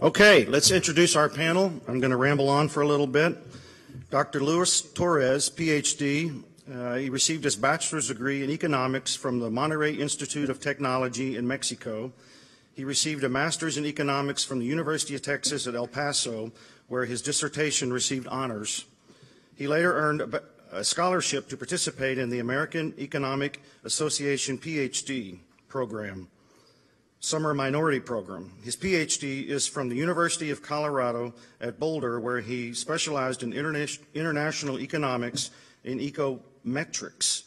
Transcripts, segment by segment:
Okay, let's introduce our panel. I'm going to ramble on for a little bit. Dr. Luis Torres, PhD. Uh, he received his bachelor's degree in economics from the Monterrey Institute of Technology in Mexico. He received a master's in economics from the University of Texas at El Paso, where his dissertation received honors. He later earned a scholarship to participate in the American Economic Association PhD program summer minority program. His PhD is from the University of Colorado at Boulder, where he specialized in interna international economics and econometrics.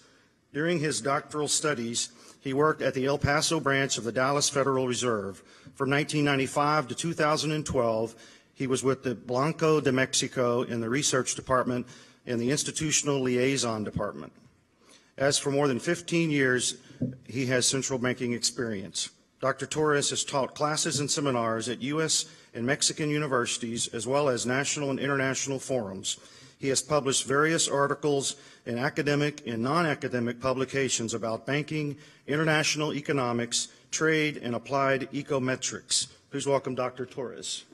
During his doctoral studies, he worked at the El Paso branch of the Dallas Federal Reserve. From 1995 to 2012, he was with the Banco de Mexico in the research department and the institutional liaison department. As for more than 15 years, he has central banking experience. Dr. Torres has taught classes and seminars at U.S. and Mexican universities, as well as national and international forums. He has published various articles in academic and non-academic publications about banking, international economics, trade, and applied econometrics. Please welcome Dr. Torres.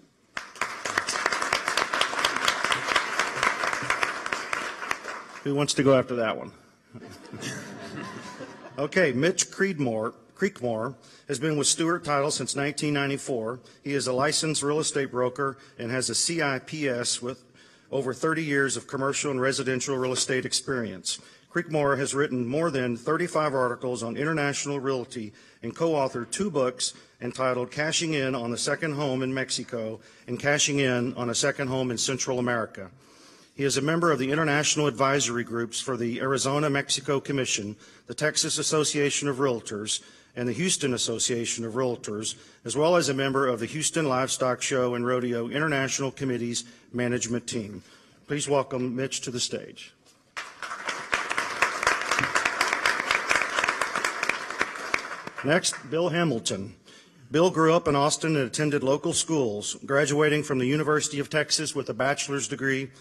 Who wants to go after that one? okay, Mitch Creekmore Creekmore has been with Stewart Title since 1994. He is a licensed real estate broker and has a CIPS with over 30 years of commercial and residential real estate experience. Creekmore has written more than 35 articles on international realty and co-authored two books entitled Cashing In on the Second Home in Mexico and Cashing In on a Second Home in Central America. He is a member of the international advisory groups for the Arizona-Mexico Commission, the Texas Association of Realtors, and the Houston Association of Realtors, as well as a member of the Houston Livestock Show and Rodeo International Committee's management team. Please welcome Mitch to the stage. Next, Bill Hamilton. Bill grew up in Austin and attended local schools, graduating from the University of Texas with a bachelor's degree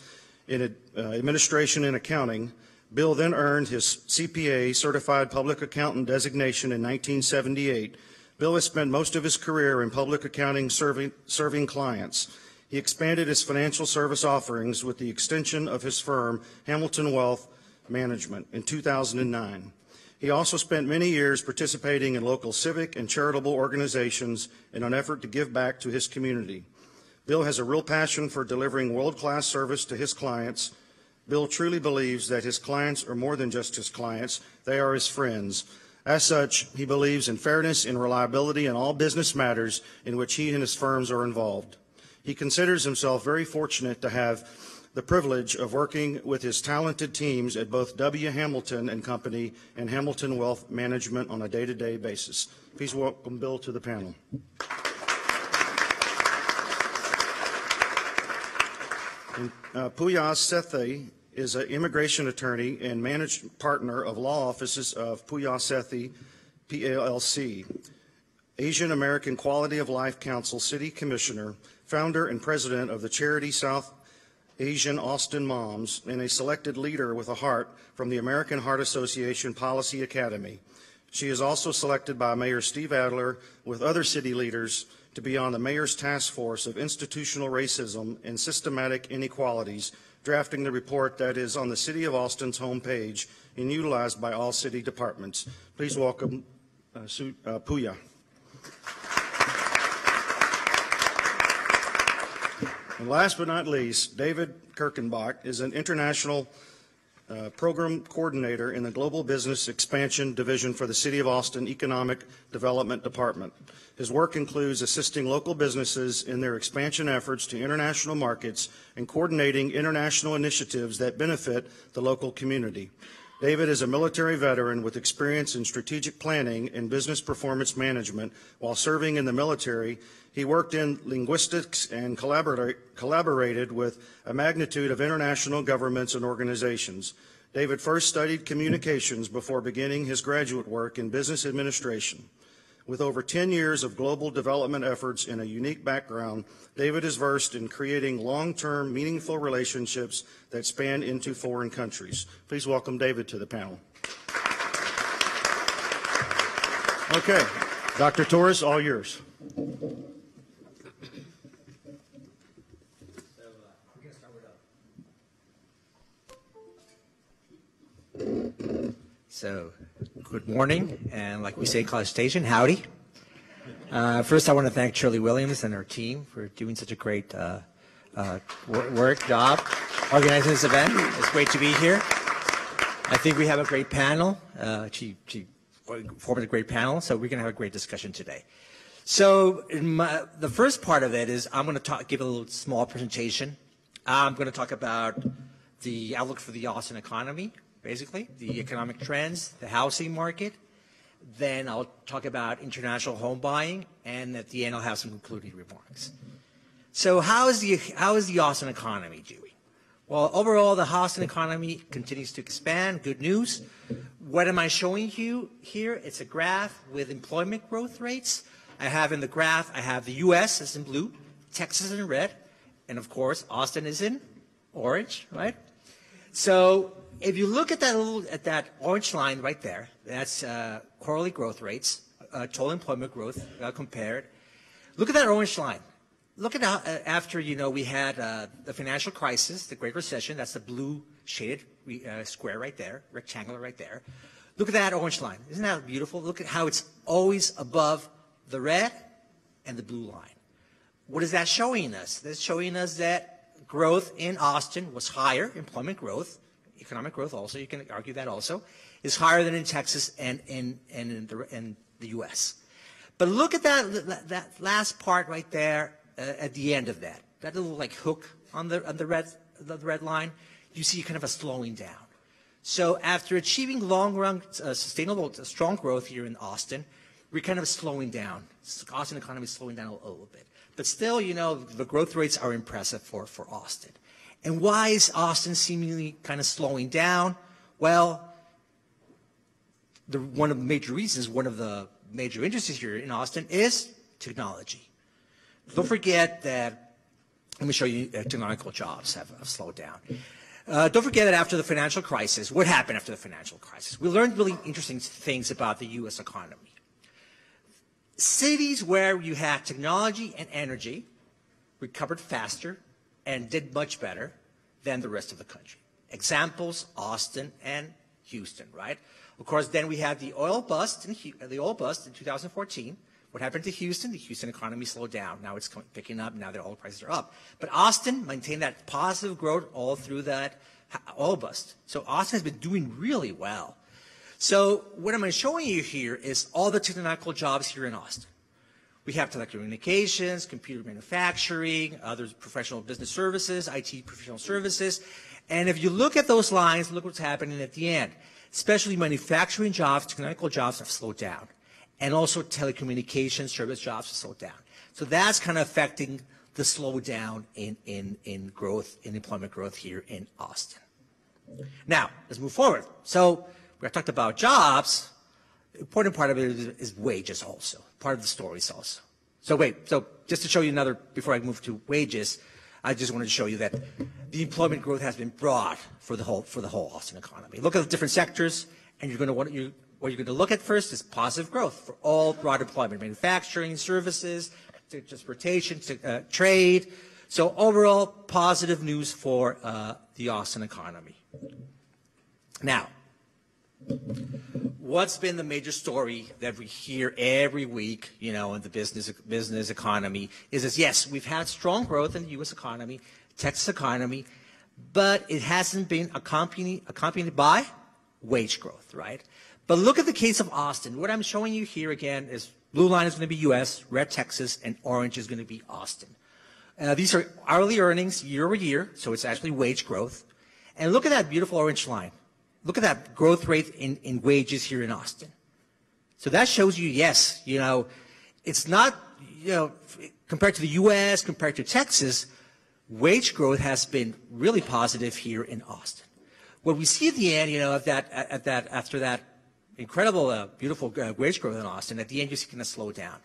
in uh, administration and accounting Bill then earned his CPA, Certified Public Accountant designation in 1978. Bill has spent most of his career in public accounting serving, serving clients. He expanded his financial service offerings with the extension of his firm, Hamilton Wealth Management, in 2009. He also spent many years participating in local civic and charitable organizations in an effort to give back to his community. Bill has a real passion for delivering world-class service to his clients Bill truly believes that his clients are more than just his clients, they are his friends. As such, he believes in fairness and reliability in all business matters in which he and his firms are involved. He considers himself very fortunate to have the privilege of working with his talented teams at both W. Hamilton and Company and Hamilton Wealth Management on a day-to-day -day basis. Please welcome Bill to the panel. Uh, Puyas Sethi is an immigration attorney and managed partner of law offices of Pooja Sethi, PLLC, Asian American Quality of Life Council City Commissioner, founder and president of the charity South Asian Austin Moms, and a selected leader with a heart from the American Heart Association Policy Academy. She is also selected by Mayor Steve Adler with other city leaders to be on the Mayor's Task Force of Institutional Racism and Systematic Inequalities drafting the report that is on the City of Austin's homepage and utilized by all city departments. Please welcome uh, Su uh, Pooja. And last but not least, David Kirkenbach is an international uh, program coordinator in the Global Business Expansion Division for the City of Austin Economic Development Department. His work includes assisting local businesses in their expansion efforts to international markets and coordinating international initiatives that benefit the local community. David is a military veteran with experience in strategic planning and business performance management. While serving in the military, he worked in linguistics and collaborated with a magnitude of international governments and organizations. David first studied communications before beginning his graduate work in business administration. With over 10 years of global development efforts and a unique background, David is versed in creating long-term, meaningful relationships that span into foreign countries. Please welcome David to the panel. Okay, Dr. Torres, all yours. So, good morning, and like we say in College Station, howdy. Uh, first, I want to thank Shirley Williams and her team for doing such a great uh, uh, work, job, organizing this event. It's great to be here. I think we have a great panel. Uh, she, she formed a great panel, so we're going to have a great discussion today. So my, the first part of it is I'm going to talk, give a little small presentation. I'm going to talk about the outlook for the Austin economy, basically, the economic trends, the housing market. Then I'll talk about international home buying, and at the end I'll have some concluding remarks. So how is the, how is the Austin economy doing? Well, overall, the Austin economy continues to expand. Good news. What am I showing you here? It's a graph with employment growth rates. I have in the graph, I have the U.S. is in blue, Texas is in red, and of course, Austin is in orange, right? So if you look at that little, at that orange line right there, that's uh, quarterly growth rates, uh, total employment growth uh, compared. Look at that orange line. Look at how, uh, after you know we had uh, the financial crisis, the Great Recession. That's the blue shaded uh, square right there, rectangular right there. Look at that orange line. Isn't that beautiful? Look at how it's always above the red and the blue line. What is that showing us? That's showing us that growth in Austin was higher, employment growth, economic growth also, you can argue that also, is higher than in Texas and, and, and in, the, in the U.S. But look at that, that last part right there uh, at the end of that. That little like hook on the, on the, red, the red line, you see kind of a slowing down. So after achieving long-run uh, sustainable, strong growth here in Austin, we're kind of slowing down. Austin economy is slowing down a, a little bit. But still, you know, the growth rates are impressive for, for Austin. And why is Austin seemingly kind of slowing down? Well, the, one of the major reasons, one of the major industries here in Austin is technology. Don't forget that, let me show you, uh, technological jobs have, have slowed down. Uh, don't forget that after the financial crisis, what happened after the financial crisis? We learned really interesting things about the U.S. economy cities where you had technology and energy recovered faster and did much better than the rest of the country. Examples, Austin and Houston, right? Of course, then we had the oil bust in, the oil bust in 2014. What happened to Houston? The Houston economy slowed down. Now it's picking up. Now the oil prices are up. But Austin maintained that positive growth all through that oil bust. So Austin has been doing really well. So what I'm showing you here is all the technical jobs here in Austin. We have telecommunications, computer manufacturing, other professional business services, IT professional services. And if you look at those lines, look what's happening at the end. Especially manufacturing jobs, technical jobs have slowed down. And also telecommunications service jobs have slowed down. So that's kind of affecting the slowdown in, in, in growth, in employment growth here in Austin. Now, let's move forward. So we talked about jobs. Important part of it is, is wages also, part of the stories also. So wait, so just to show you another, before I move to wages, I just wanted to show you that the employment growth has been broad for the whole for the whole Austin economy. Look at the different sectors, and you're going to want you what you're going to look at first is positive growth for all broad employment, manufacturing, services, transportation, uh, trade. So overall, positive news for uh, the Austin economy. Now, what's been the major story that we hear every week, you know, in the business business economy is this, yes, we've had strong growth in the U.S. economy, Texas economy, but it hasn't been accompanied, accompanied by wage growth, right? But look at the case of Austin. What I'm showing you here again is blue line is going to be U.S., red Texas, and orange is going to be Austin. Uh, these are hourly earnings year over year, so it's actually wage growth. And look at that beautiful orange line. Look at that growth rate in, in wages here in Austin. So that shows you, yes, you know, it's not, you know, compared to the U.S., compared to Texas, wage growth has been really positive here in Austin. What we see at the end, you know, at that, at that, after that incredible, uh, beautiful uh, wage growth in Austin, at the end you see kind of slow down.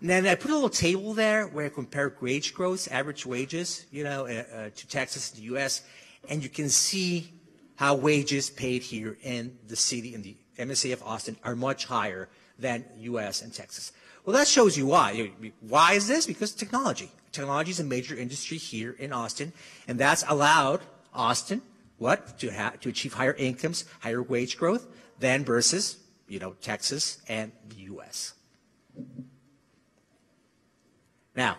And then I put a little table there where I compare wage growth, average wages, you know, uh, uh to Texas and the U.S., and you can see how wages paid here in the city, in the MSA of Austin, are much higher than U.S. and Texas. Well, that shows you why. Why is this? Because technology. Technology is a major industry here in Austin, and that's allowed Austin, What? To, ha- to achieve higher incomes, higher wage growth than versus, you know, Texas and the U.S. Now,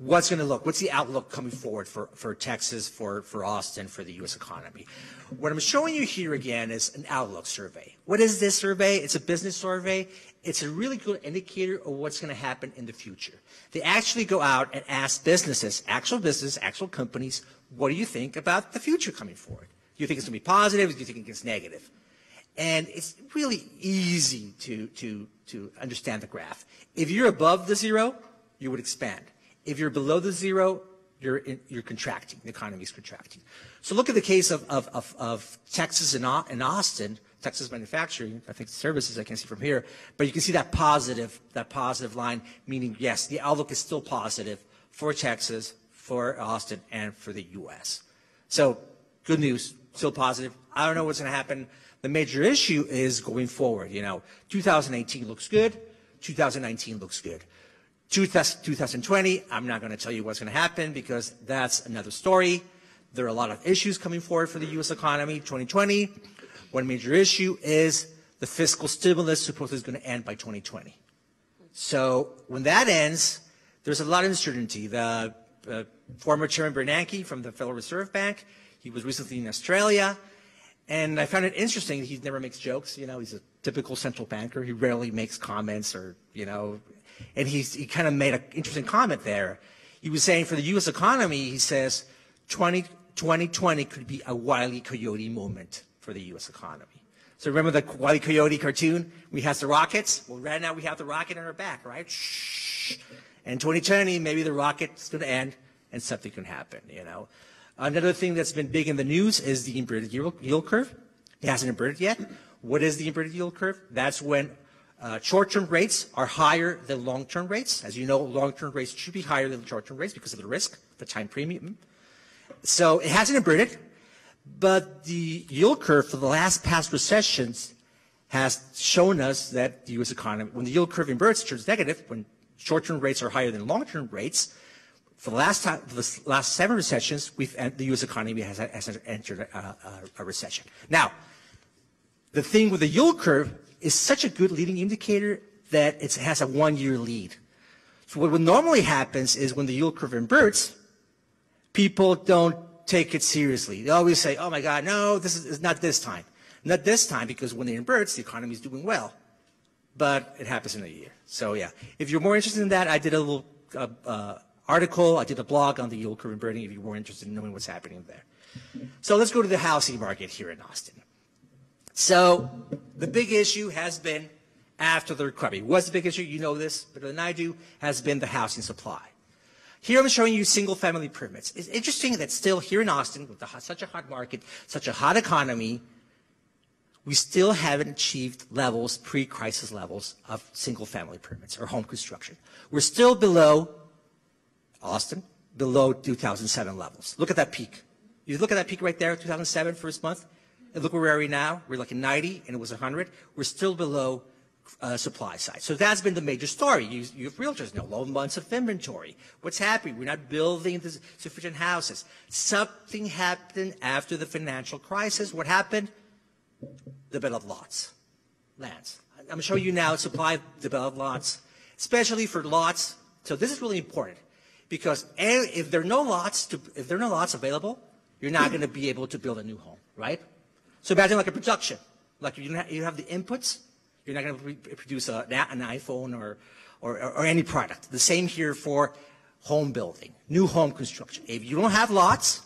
what's going to look, what's the outlook coming forward for, for Texas, for, for Austin, for the U.S. economy? What I'm showing you here again is an outlook survey. What is this survey? It's a business survey. It's a really good indicator of what's going to happen in the future. They actually go out and ask businesses, actual businesses, actual companies, what do you think about the future coming forward? Do you think it's going to be positive? Do you think it's negative? And it's really easy to, to, to understand the graph. If you're above the zero, you would expand. If you're below the zero, you're, in, you're contracting. The economy is contracting. So look at the case of, of, of, of Texas and, and Austin, Texas manufacturing, I think services I can see from here, but you can see that positive, that positive line, meaning yes, the outlook is still positive for Texas, for Austin, and for the U.S. So good news, still positive. I don't know what's going to happen. The major issue is going forward. You know, 2018 looks good. 2019 looks good. 2020, I'm not going to tell you what's going to happen because that's another story. There are a lot of issues coming forward for the U.S. economy. 2020, one major issue is the fiscal stimulus supposedly is going to end by 2020. So when that ends, there's a lot of uncertainty. The uh, former Chairman Bernanke from the Federal Reserve Bank, he was recently in Australia, and I found it interesting. He never makes jokes. You know, he's a typical central banker. He rarely makes comments or, you know, and he's, he kind of made an interesting comment there. He was saying for the U.S. economy, he says 20, 2020 could be a Wile E. Coyote moment for the U.S. economy. So remember the Wile E. Coyote cartoon? We have the rockets. Well, right now we have the rocket on our back, right? Shh. And 2020, maybe the rocket's going to end and something can happen, you know. Another thing that's been big in the news is the inverted yield curve. It hasn't inverted yet. What is the inverted yield curve? That's when uh, short-term rates are higher than long-term rates. As you know, long-term rates should be higher than short-term rates because of the risk, the time premium. So it hasn't inverted, but the yield curve for the last past recessions has shown us that the U.S. economy, when the yield curve inverts, turns negative. When short-term rates are higher than long-term rates, for the last time, the last seven recessions, the U.S. economy has, has entered a, a, a recession. Now, the thing with the yield curve is such a good leading indicator that it has a one-year lead. So what normally happens is when the yield curve inverts, people don't take it seriously. They always say, oh my God, no, this is not this time. Not this time because when it inverts, the economy is doing well. But it happens in a year. So yeah, if you're more interested in that, I did a little uh, uh, article, I did a blog on the yield curve inverting if you're more interested in knowing what's happening there. So let's go to the housing market here in Austin. So the big issue has been after the recovery. What's the big issue? You know this better than I do, has been the housing supply. Here I'm showing you single family permits. It's interesting that still here in Austin, with the, such a hot market, such a hot economy, we still haven't achieved levels, pre-crisis levels of single family permits or home construction. We're still below Austin, below 2007 levels. Look at that peak. You look at that peak right there, 2007, first month, and look where we are now. We're like at 90, and it was 100. We're still below uh, supply side. So that's been the major story. You, you have realtors know low months of inventory. What's happening? We're not building the sufficient houses. Something happened after the financial crisis. What happened? Developed lots, lands. I'm going to show you now supply developed lots, especially for lots. So this is really important because if there are no lots, to, if there are no lots available, you're not going to be able to build a new home, right? So imagine like a production, like you have, you have the inputs, you're not going to produce a, an iPhone or, or, or any product. The same here for home building, new home construction. If you don't have lots,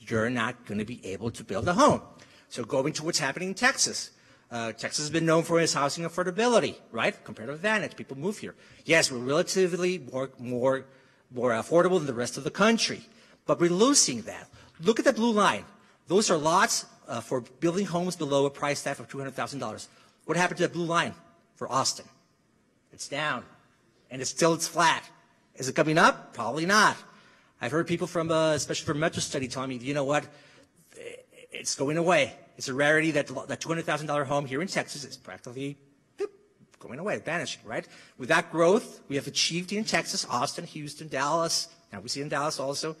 you're not going to be able to build a home. So going to what's happening in Texas. Uh, Texas has been known for its housing affordability, right? Comparative advantage. People move here. Yes, we're relatively more, more, more affordable than the rest of the country, but we're losing that. Look at the blue line. Those are lots uh, for building homes below a price tag of $200,000. What happened to that blue line for Austin? It's down, and it's still it's flat. Is it coming up? Probably not. I've heard people from, uh, especially from Metrostudy, telling me, you know what? It's going away. It's a rarity that that $200,000 home here in Texas is practically going away, vanishing, right? With that growth, we have achieved in Texas, Austin, Houston, Dallas. Now we see in Dallas also,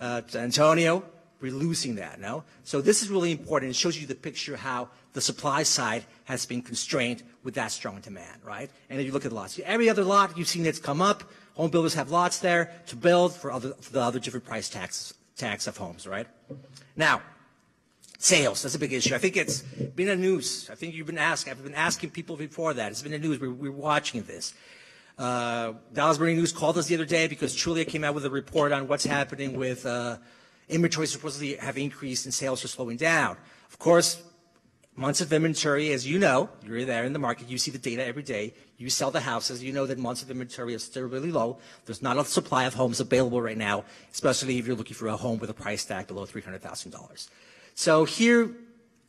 uh, Antonio, We're losing that, no? So this is really important. It shows you the picture how the supply side has been constrained with that strong demand, right? And if you look at lots, every other lot you've seen it's come up. Home builders have lots there to build for, other, for the other different price tax, tags of homes, right? Now, sales, that's a big issue. I think it's been a news. I think you've been asking, I've been asking people before that. It's been a news. We're, we're watching this. Uh, Dallas Morning News called us the other day because Trulia came out with a report on what's happening with uh, inventory supposedly have increased and sales are slowing down. Of course, months of inventory, as you know, you're there in the market, you see the data every day, you sell the houses, you know that months of inventory is still really low. There's not a supply of homes available right now, especially if you're looking for a home with a price tag below $300,000. So here,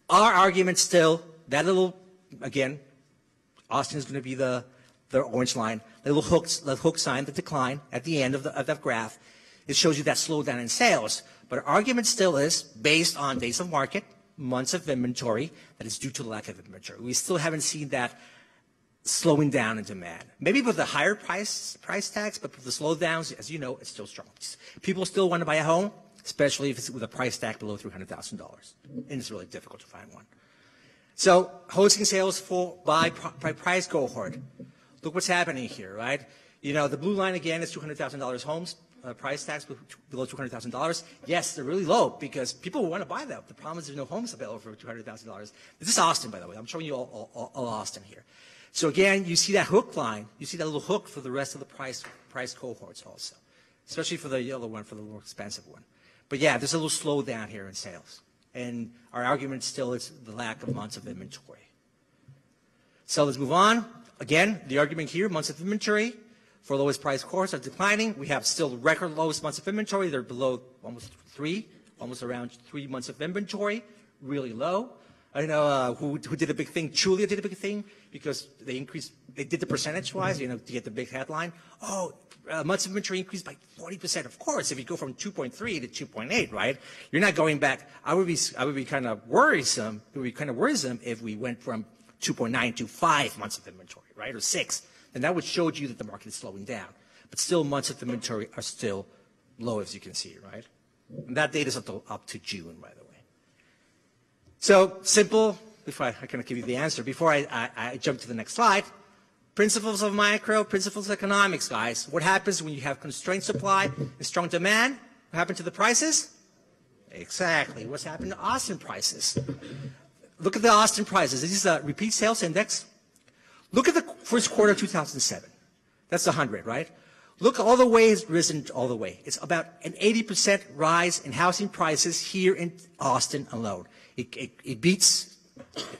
our argument still, that little, again, Austin is going to be the, the orange line, the little hook, the hook sign, the decline at the end of, the, of that graph. It shows you that slowdown in sales. But our argument still is based on days of market, months of inventory, that is due to the lack of inventory. We still haven't seen that slowing down in demand. Maybe with the higher price price tags, but with the slowdowns, as you know, it's still strong. People still want to buy a home, especially if it's with a price tag below $300,000. And it's really difficult to find one. So hosting sales for by, by price cohort. Look what's happening here, right? You know, the blue line again is $200,000 homes, uh, price tags below $200,000. Yes, they're really low because people want to buy them. The problem is there's no homes available for $200,000. This is Austin, by the way. I'm showing you all, all, all, Austin here. So again, you see that hook line. You see that little hook for the rest of the price, price cohorts also, especially for the yellow one, for the more expensive one. But yeah, there's a little slowdown here in sales. And our argument still is the lack of months of inventory. So let's move on. Again, the argument here, months of inventory for lowest price cores are declining. We have still record lowest months of inventory. They're below almost three, almost around three months of inventory, really low. I know uh, who, who did a big thing. Trulia did a big thing because they increased, they did the percentage-wise, you know, to get the big headline. Oh, uh, months of inventory increased by 40%. Of course, if you go from 2.3 to 2.8, right? You're not going back. I would be, I would be kind of worrisome. It would be kind of worrisome if we went from 2.9 to five months of inventory, right, or six. And that would show you that the market is slowing down. But still, months of inventory are still low, as you can see, right? And that data is up to, up to June, by the way. So simple, before I, I kind of give you the answer, before I, I, I jump to the next slide, principles of micro, principles of economics, guys. What happens when you have constrained supply and strong demand? What happened to the prices? Exactly. What's happened to Austin prices? Look at the Austin prices. This is a repeat sales index. Look at the first quarter of 2007. That's 100, right? Look all the way it's risen all the way. It's about an 80% rise in housing prices here in Austin alone. It, it, it beats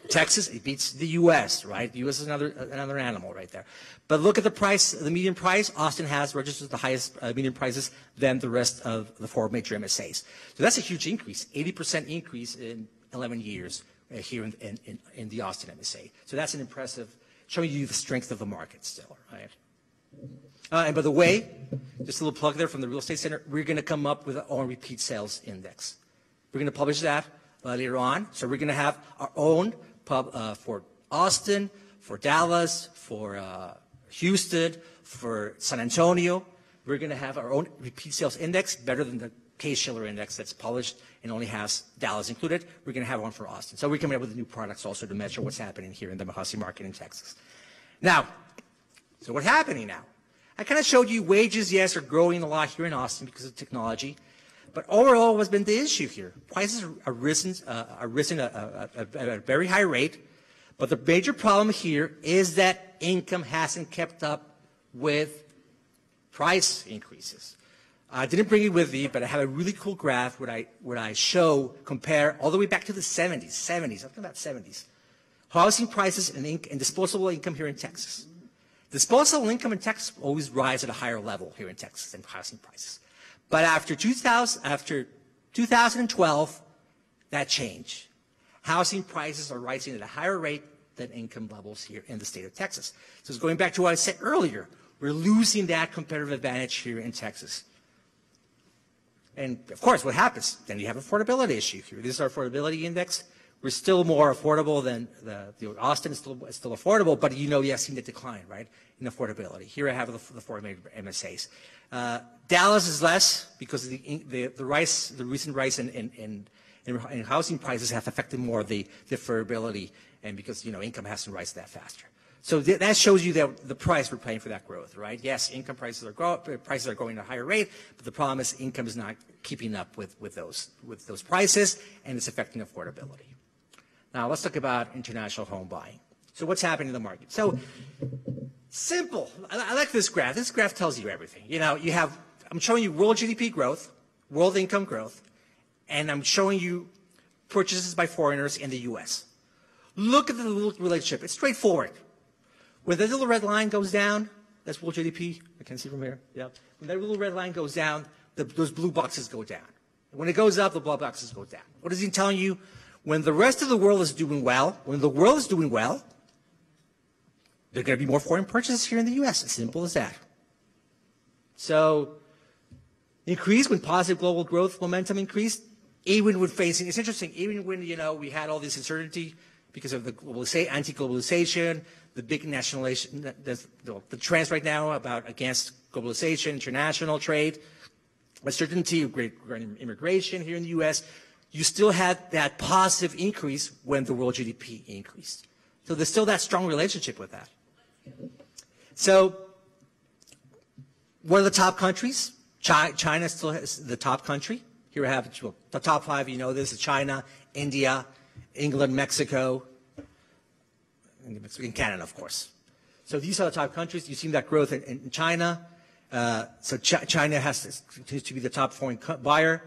Texas, it beats the U.S., right? The U.S. is another, another animal right there. But look at the price, the median price. Austin has registered the highest uh, median prices than the rest of the four major MSAs. So that's a huge increase, 80% increase in 11 years uh, here in, in, in, the Austin MSA. So that's an impressive, showing you the strength of the market still, right? Uh, and by the way, just a little plug there from the Real Estate Center, we're going to come up with our own repeat sales index. We're going to publish that later on. So we're going to have our own pub uh, for Austin, for Dallas, for uh, Houston, for San Antonio. We're going to have our own repeat sales index, better than the Case-Shiller index that's published and only has Dallas included. We're going to have one for Austin. So we're coming up with new products also to measure what's happening here in the housing market in Texas. Now, so what's happening now? I kind of showed you wages, yes, are growing a lot here in Austin because of technology. But overall, what's been the issue here? Prices are risen, uh, are risen at a very high rate. But the major problem here is that income hasn't kept up with price increases. I didn't bring it with me, but I have a really cool graph where I, where I show, compare all the way back to the 70s, 70s, I'm talking about 70s, housing prices and, and disposable income here in Texas. Disposable income in Texas always rise at a higher level here in Texas than housing prices. But after 2000, after 2012, that changed. Housing prices are rising at a higher rate than income levels here in the state of Texas. So it's going back to what I said earlier. We're losing that competitive advantage here in Texas. And of course, what happens? Then you have affordability issue here. This is our affordability index. We're still more affordable than the, the Austin is still, still affordable, but you know, you have seen the decline, right, in affordability. Here I have the, the four major MSAs. Uh, Dallas is less because the, the, the the recent rise in, in, in, in, in housing prices have affected more the, the affordability and because, you know, income hasn't risen that faster. So th- that shows you that the price we're paying for that growth, right? Yes, income prices are prices are going at a higher rate, but the problem is income is not keeping up with, with those with those prices, and it's affecting affordability. Now let's talk about international home buying. So what's happening in the market? So simple. I, I like this graph. This graph tells you everything. You know, you have I'm showing you world GDP growth, world income growth, and I'm showing you purchases by foreigners in the U.S. Look at the relationship. It's straightforward. When the little red line goes down, that's world GDP. I can't see from here. Yep. When that little red line goes down, the, those blue boxes go down. When it goes up, the blue boxes go down. What is he telling you? When the rest of the world is doing well, when the world is doing well, there are going to be more foreign purchases here in the U.S. As simple as that. So, increase when positive global growth momentum increased, even when facing, it's interesting, even when, you know, we had all this uncertainty because of the globalization, anti-globalization, the big nationalization, the, trends right now about against globalization, international trade, uncertainty of great immigration here in the U.S., you still had that positive increase when the world GDP increased. So there's still that strong relationship with that. So, what are the top countries? China still is the top country. Here we have well, the top five. You know this is China, India, England, Mexico, in Canada, of course. So these are the top countries. You've seen that growth in, in China. Uh, so Ch China has to, continues to be the top foreign buyer,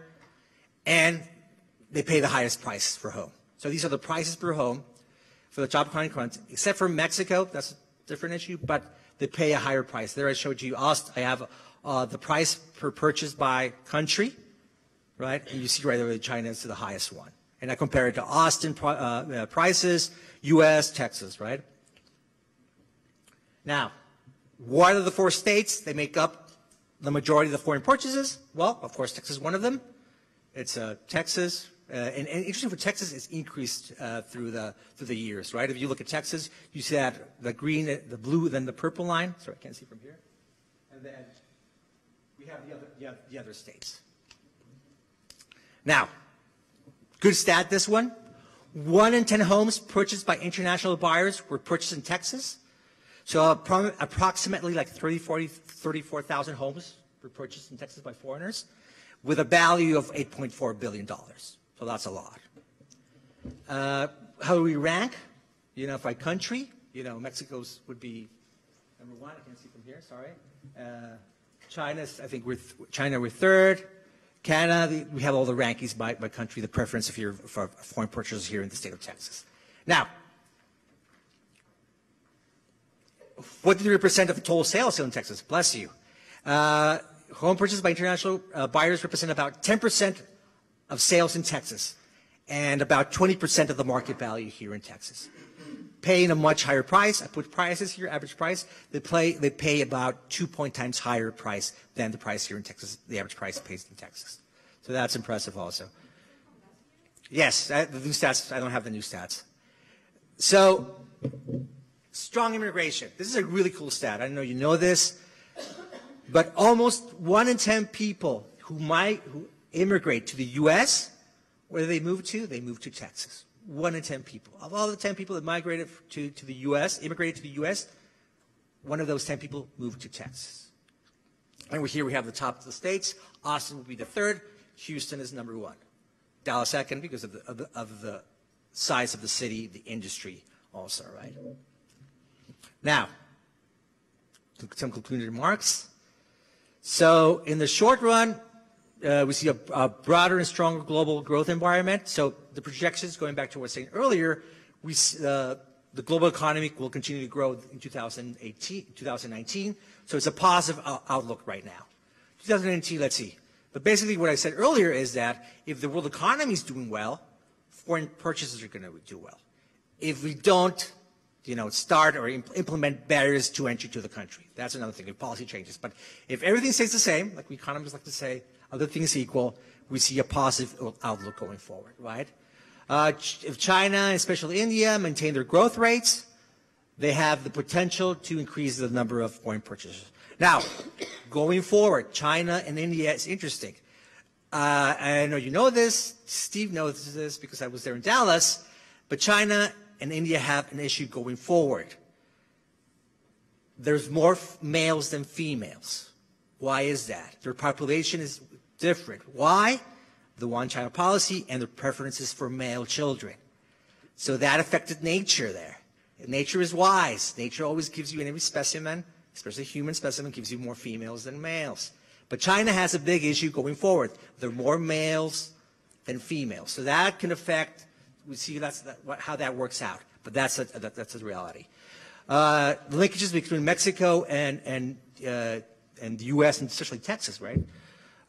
and they pay the highest price for home. So these are the prices per home for the top countries, except for Mexico. That's a different issue, but they pay a higher price. There I showed you. I have uh, the price per purchase by country, right? And you see right there China is the highest one. And I compare it to Austin uh, uh, prices, U.S., Texas, right? Now, what are the four states that make up the majority of the foreign purchases? Well, of course, Texas is one of them. It's uh, Texas, uh, and, and, interesting for Texas, it's increased uh, through the through the years, right? If you look at Texas, you see that the green, the blue, then the purple line. Sorry, I can't see from here. And then we have the other the other states. Now, good stat this one. One in 10 homes purchased by international buyers were purchased in Texas. So approximately like 30, 40, 34,000 homes were purchased in Texas by foreigners with a value of $8.4 billion. So that's a lot. Uh, how do we rank? You know, if by country, you know, Mexico's would be number one. I can't see from here, sorry. Uh, China's, I think we're, China, we're third. Canada, we have all the rankings by, by country, the preference if you're for foreign purchasers here in the state of Texas. Now, what they represent of the total sales in Texas? Bless you. Uh, home purchases by international uh, buyers represent about 10% of sales in Texas and about 20% of the market value here in Texas. Paying a much higher price, I put prices here, average price, they, play, they pay about two point times higher price than the price here in Texas, the average price pays in Texas. So that's impressive also. Yes, I, the new stats, I don't have the new stats. So, strong immigration. This is a really cool stat. I know you know this, but almost one in 10 people who might, who immigrate to the U.S., where they move to? They move to Texas. One in 10 people. Of all the 10 people that migrated to, to the U.S., immigrated to the U.S., one of those 10 people moved to Texas. And here we have the top of the states. Austin will be the third. Houston is number one. Dallas second because of the, of the, of the size of the city, the industry also, right? Now, some concluding remarks. So in the short run, uh, we see a, a, broader and stronger global growth environment. So the projections, going back to what I was saying earlier, we, uh, the global economy will continue to grow in 2018, 2019. So it's a positive outlook right now. 2019, let's see. But basically what I said earlier is that if the world economy is doing well, foreign purchases are going to do well. If we don't, you know, start or imp implement barriers to entry to the country, that's another thing, if policy changes. But if everything stays the same, like we economists like to say, other things equal, we see a positive outlook going forward, right? Uh, if China, especially India, maintain their growth rates, they have the potential to increase the number of foreign purchases. Now, going forward, China and India is interesting. Uh, I know you know this. Steve knows this because I was there in Dallas. But China and India have an issue going forward. There's more males than females. Why is that? Their population is different. Why? The one child policy and the preferences for male children. So that affected nature there. Nature is wise. Nature always gives you in every specimen, especially human specimen, gives you more females than males. But China has a big issue going forward. There are more males than females. So that can affect, we see that's that, how that works out. But that's a, that, that's a reality. Uh, the linkages between Mexico and, and, uh, and the U.S., and especially Texas, right,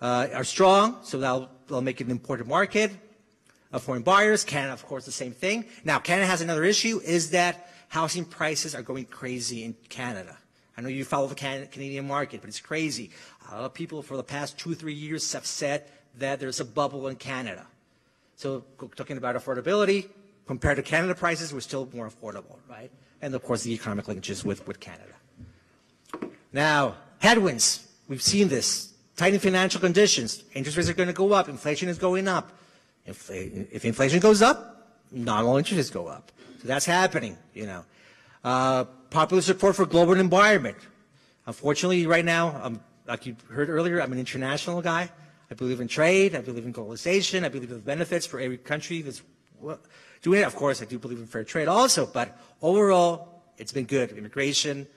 Uh, are strong. So that'll, that'll make it an important market of foreign buyers. Canada, of course, the same thing. Now, Canada has another issue, is that housing prices are going crazy in Canada. I know you follow the Can- Canadian market, but it's crazy. A lot of people for the past two, three years have said that there's a bubble in Canada. So talking about affordability, compared to Canada prices, we're still more affordable, right? And of course, the economic linkages with, with Canada. Now, headwinds. We've seen this. Tightening financial conditions. Interest rates are going to go up. Inflation is going up. If, if inflation goes up, nominal interest rates go up. So that's happening, you know. Uh, popular support for global environment. Unfortunately, right now, um, like you heard earlier, I'm an international guy. I believe in trade. I believe in globalization. I believe in benefits for every country that's doing it. Of course, I do believe in fair trade also, but overall, it's been good. Immigration,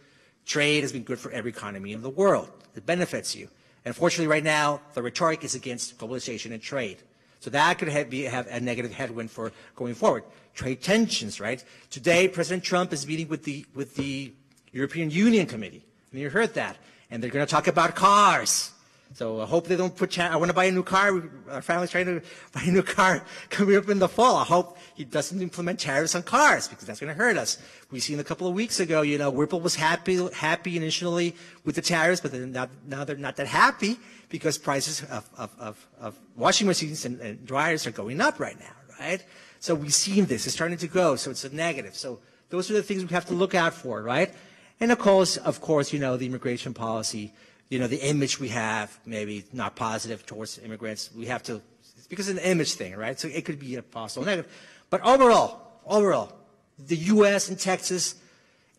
trade has been good for every economy in the world. It benefits you. And unfortunately, right now, the rhetoric is against globalization and trade. So that could have, be, have a negative headwind for going forward. Trade tensions, right? Today, President Trump is meeting with the, with the European Union Committee. And you heard that. And they're going to talk about cars. So I hope they don't put, I want to buy a new car. Our family's trying to buy a new car coming up in the fall. I hope he doesn't implement tariffs on cars because that's going to hurt us. We seen a couple of weeks ago, you know, Whirlpool was happy, happy initially with the tariffs, but then now, now they're not that happy because prices of, of, of, of washing machines and, and dryers are going up right now, right? So we've seen this. It's starting to go. So it's a negative. So those are the things we have to look out for, right? And of course, of course, you know, the immigration policy, you know, the image we have, maybe not positive towards immigrants. We have to, because it's an image thing, right? So it could be a possible negative. But overall, overall, the U.S. and Texas,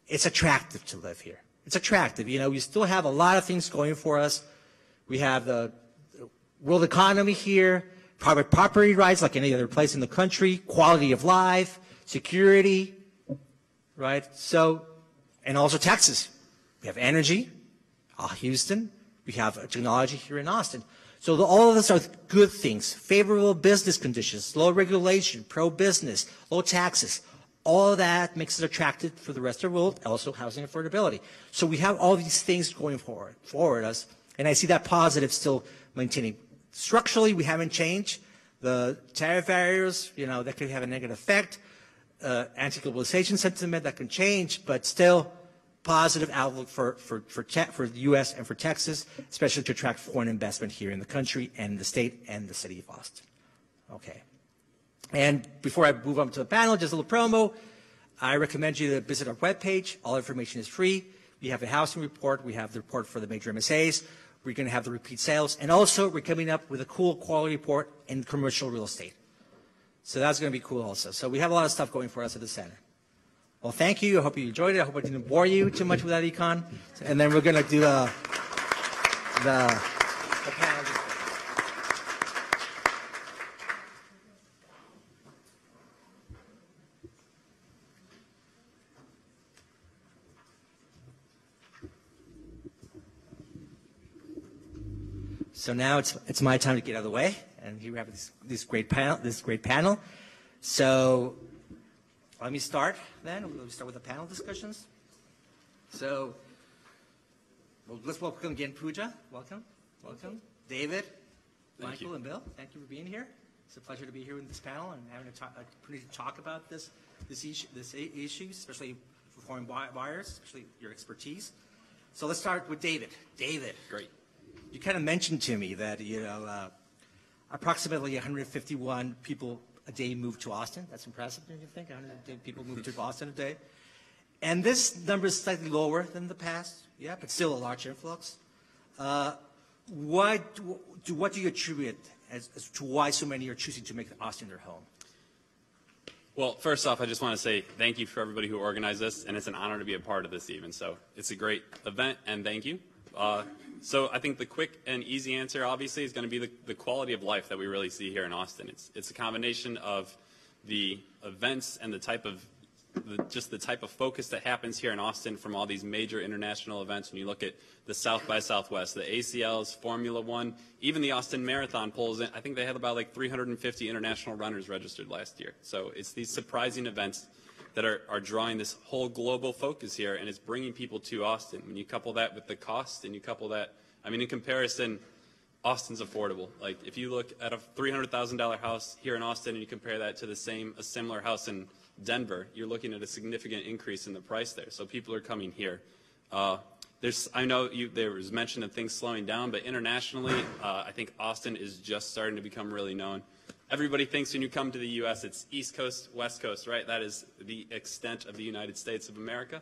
it's attractive to live here. It's attractive. You know, we still have a lot of things going for us. We have the world economy here, private property rights like any other place in the country, quality of life, security, right? So, and also Texas. We have energy, Houston. We have uh, technology here in Austin. So the, all of this are good things. Favorable business conditions, low regulation, pro-business, low taxes. All that makes it attractive for the rest of the world, also housing affordability. So we have all these things going forward, forward us, and I see that positive still maintaining. Structurally, we haven't changed. The tariff barriers, you know, that could have a negative effect. Uh, anti-globalization sentiment that can change, but still positive outlook for, for, for, for the U.S. and for Texas, especially to attract foreign investment here in the country and the state and the city of Austin. Okay. And before I move on to the panel, just a little promo. I recommend you to visit our webpage. All information is free. We have a housing report. We have the report for the major MSAs. We're going to have the repeat sales. And also, we're coming up with a cool quality report in commercial real estate. So that's going to be cool also. So we have a lot of stuff going for us at the center. Well, thank you. I hope you enjoyed it. I hope I didn't bore you too much with that econ. And then we're going to do uh, the, the panel. So now it's, it's my time to get out of the way, and here we have this, this great panel. This great panel. So let me start then. We'll start with the panel discussions. So well, let's welcome again Pooja. Welcome, welcome, David, Thank Michael, you. and Bill. Thank you for being here. It's a pleasure to be here in this panel and having a opportunity to talk about this this issue, this issue, especially for foreign buyers, especially your expertise. So let's start with David. David. Great. You kind of mentioned to me that, you know, uh, approximately 151 people a day moved to Austin. That's impressive, don't you think? 100 people moved to Austin a day. And this number is slightly lower than the past, yeah, but still a large influx. Uh, why, do, what do you attribute as, as to why so many are choosing to make Austin their home? Well, first off, I just want to say thank you for everybody who organized this, and it's an honor to be a part of this even. So it's a great event, and thank you. Uh, so I think the quick and easy answer, obviously, is going to be the, the quality of life that we really see here in Austin. It's, it's a combination of the events and the type of the, just the type of focus that happens here in Austin from all these major international events. When you look at the South by Southwest, the ACLs, Formula One, even the Austin Marathon pulls in. I think they had about like 350 international runners registered last year. So it's these surprising events that are, are drawing this whole global focus here, and it's bringing people to Austin. When you couple that with the cost, and you couple that, I mean, in comparison, Austin's affordable. Like if you look at a $300,000 house here in Austin, and you compare that to the same, a similar house in Denver, you're looking at a significant increase in the price there. So people are coming here. Uh, there's, I know you, there was mention of things slowing down, but internationally, uh, I think Austin is just starting to become really known. Everybody thinks when you come to the U.S., it's East Coast, West Coast, right? That is the extent of the United States of America.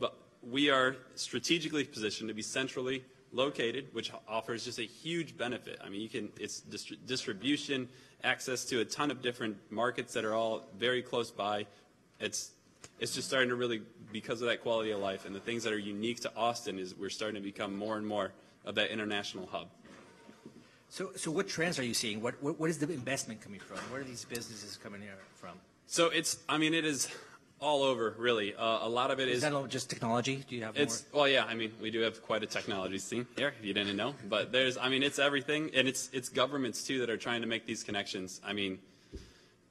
But we are strategically positioned to be centrally located, which offers just a huge benefit. I mean, you can, it's distri- distribution, access to a ton of different markets that are all very close by. It's, it's just starting to really, because of that quality of life and the things that are unique to Austin is we're starting to become more and more of that international hub. So, so what trends are you seeing? What, what, what is the investment coming from? Where are these businesses coming here from? So it's, I mean, it is all over, really. Uh, a lot of it Is is that all just technology? Do you have It's well, yeah. I mean, we do have quite a technology scene here. If you didn't know, but there's, I mean, it's everything, and it's it's governments too that are trying to make these connections. I mean,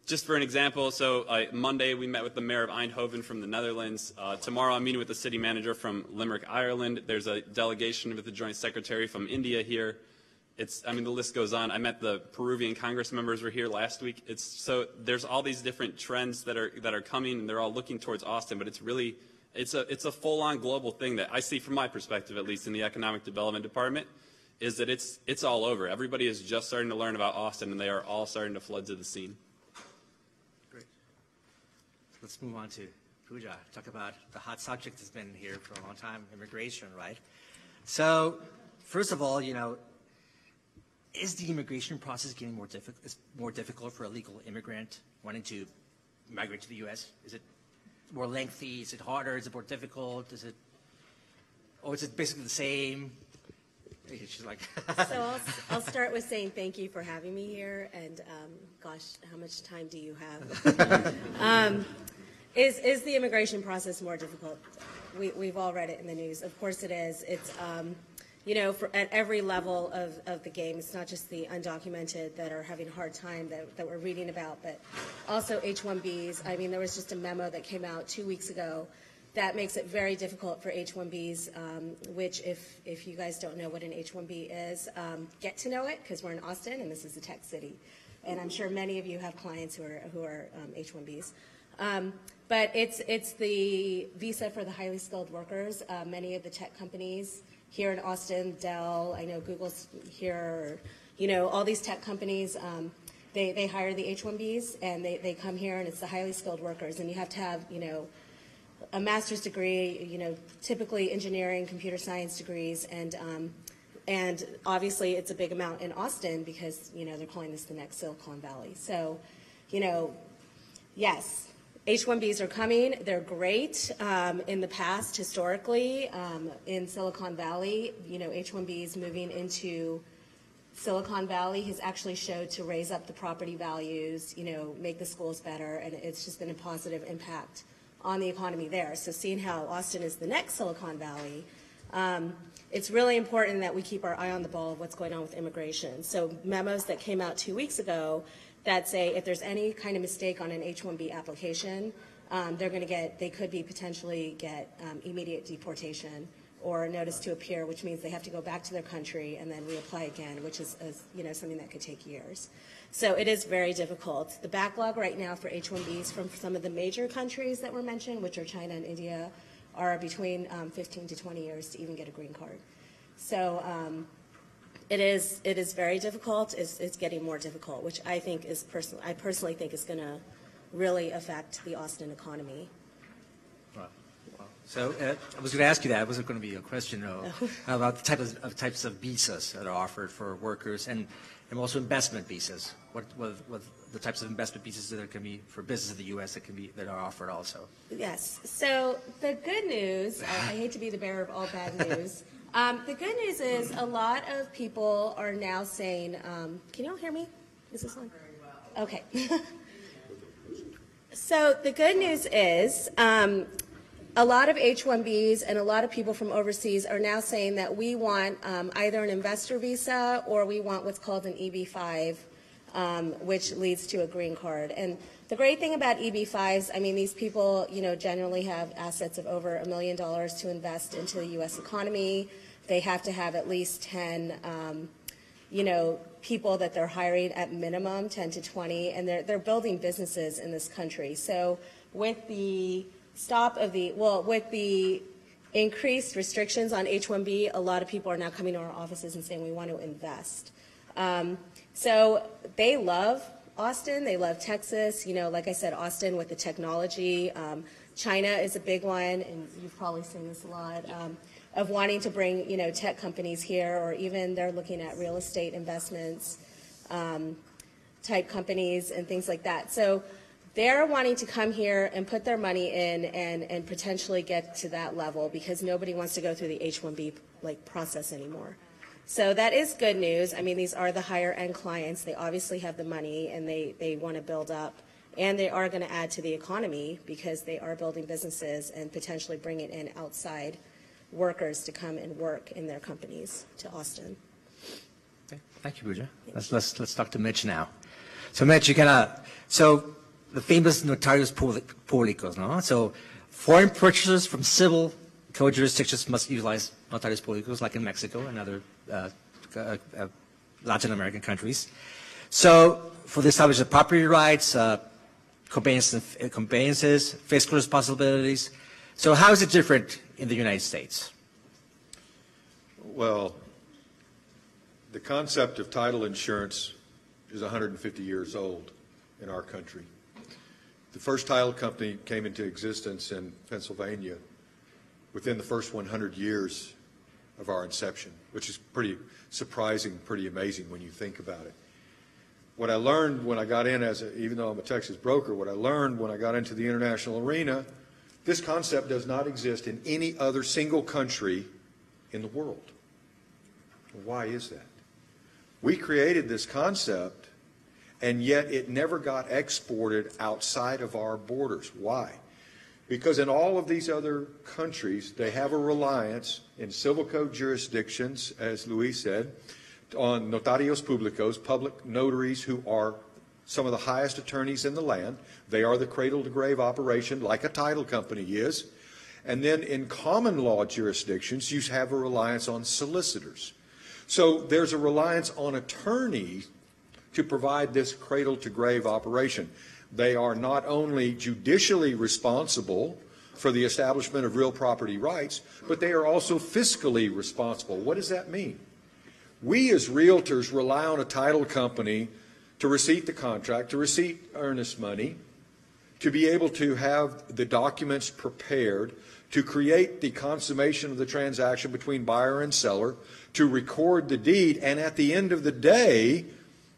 just for an example, so uh, Monday we met with the mayor of Eindhoven from the Netherlands. Uh, tomorrow I'm meeting with the city manager from Limerick, Ireland. There's a delegation with the joint secretary from India here. It's, I mean, the list goes on. I met the Peruvian Congress members were here last week. It's so there's all these different trends that are that are coming, and they're all looking towards Austin. But it's really, it's a it's a full-on global thing that I see from my perspective, at least in the economic development department, is that it's it's all over. Everybody is just starting to learn about Austin, and they are all starting to flood to the scene. Great. Let's move on to Pooja. Talk about the hot subject that's been here for a long time, immigration, right? So, first of all, you know, is the immigration process getting more difficult? Is more difficult for a legal immigrant wanting to migrate to the U.S.? Is it more lengthy? Is it harder? Is it more difficult? Is it, or is it basically the same? She's like, So I'll, I'll start with saying thank you for having me here, and um, gosh, how much time do you have? um, is is the immigration process more difficult? We we've all read it in the news. Of course it is. It's um, you know for, at every level of, of the game. It's not just the undocumented that are having a hard time that, that we're reading about, but also H-1Bs. I mean, there was just a memo that came out two weeks ago that makes it very difficult for H-1Bs, um, which if, if you guys don't know what an H-1B is, um, get to know it because we're in Austin and this is a tech city. And I'm sure many of you have clients who are, who are um, H-1Bs. Um, but it's, it's the visa for the highly skilled workers. Uh, many of the tech companies here in Austin, Dell, I know Google's here, you know, all these tech companies, um, they, they hire the H-1Bs and they, they come here and it's the highly skilled workers. And you have to have, you know, a master's degree, you know, typically engineering, computer science degrees, and um, and obviously it's a big amount in Austin because you know they're calling this the next Silicon Valley. So, you know, yes, H-1Bs are coming. They're great. Um, in the past, historically, um, in Silicon Valley, you know, H-1Bs moving into Silicon Valley has actually showed to raise up the property values, you know, make the schools better, and it's just been a positive impact on the economy there. So seeing how Austin is the next Silicon Valley, um, it's really important that we keep our eye on the ball of what's going on with immigration. So memos that came out two weeks ago that say if there's any kind of mistake on an H-1B application, um, they're going to get, they could be potentially get um, immediate deportation or notice to appear, which means they have to go back to their country and then reapply again, which is, is you know something that could take years. So it is very difficult. The backlog right now for H-1Bs from some of the major countries that were mentioned, which are China and India, are between um, 15 to 20 years to even get a green card. So um, it is, it is very difficult. It's, it's getting more difficult, which I think is personally, I personally think is going to really affect the Austin economy. So uh, I was going to ask you that. It wasn't going to be a question though, about the type of, of types of visas that are offered for workers and, and also investment visas. What, what, what the types of investment visas that can be for business in the U.S. that can be that are offered also. Yes. So the good news, I, I hate to be the bearer of all bad news. Um, the good news is a lot of people are now saying, um, can you all hear me? Is this on? Okay. so the good news is um, a lot of H-1Bs and a lot of people from overseas are now saying that we want um, either an investor visa or we want what's called an EB-5, um, which leads to a green card. And the great thing about EB-5s, I mean, these people, you know, generally have assets of over a million dollars to invest into the U.S. economy. They have to have at least 10, um, you know, people that they're hiring at minimum, 10 to 20, and they're, they're building businesses in this country. So with the stop of the, well, with the increased restrictions on H-1B, a lot of people are now coming to our offices and saying, we want to invest. Um, so they love Austin, they love Texas, you know, like I said, Austin with the technology. Um, China is a big one, and you've probably seen this a lot, um, of wanting to bring, you know, tech companies here, or even they're looking at real estate investments um, type companies and things like that. So they're wanting to come here and put their money in and, and potentially get to that level because nobody wants to go through the H-1B like process anymore. So that is good news. I mean, these are the higher end clients. They obviously have the money and they, they want to build up. And they are going to add to the economy because they are building businesses and potentially bringing in outside workers to come and work in their companies to Austin. Okay. Thank you, Pooja. Let's, let's, let's talk to Mitch now. So Mitch, you gotta, so the famous notarios públicos, no? So foreign purchasers from civil co-jurisdictions must utilize notarios públicos like in Mexico and other uh, uh, uh, Latin American countries. So for the establishment of property rights, uh, conveyances, conveyances, fiscal responsibilities. So how is it different in the United States? Well, the concept of title insurance is 150 years old in our country. The first title company came into existence in Pennsylvania within the first 100 years of our inception, which is pretty surprising, pretty amazing when you think about it. What I learned when I got in as a, even though I'm a Texas broker, what I learned when I got into the international arena, this concept does not exist in any other single country in the world. Why is that? We created this concept, and yet it never got exported outside of our borders. Why? Because in all of these other countries, they have a reliance in civil code jurisdictions, as Luis said, on notarios públicos, public notaries who are some of the highest attorneys in the land. They are the cradle to grave operation, like a title company is. And then in common law jurisdictions, you have a reliance on solicitors. So there's a reliance on attorneys to provide this cradle to grave operation. They are not only judicially responsible for the establishment of real property rights, but they are also fiscally responsible. What does that mean? We as realtors rely on a title company to receipt the contract, to receipt earnest money, to be able to have the documents prepared, to create the consummation of the transaction between buyer and seller, to record the deed, and at the end of the day,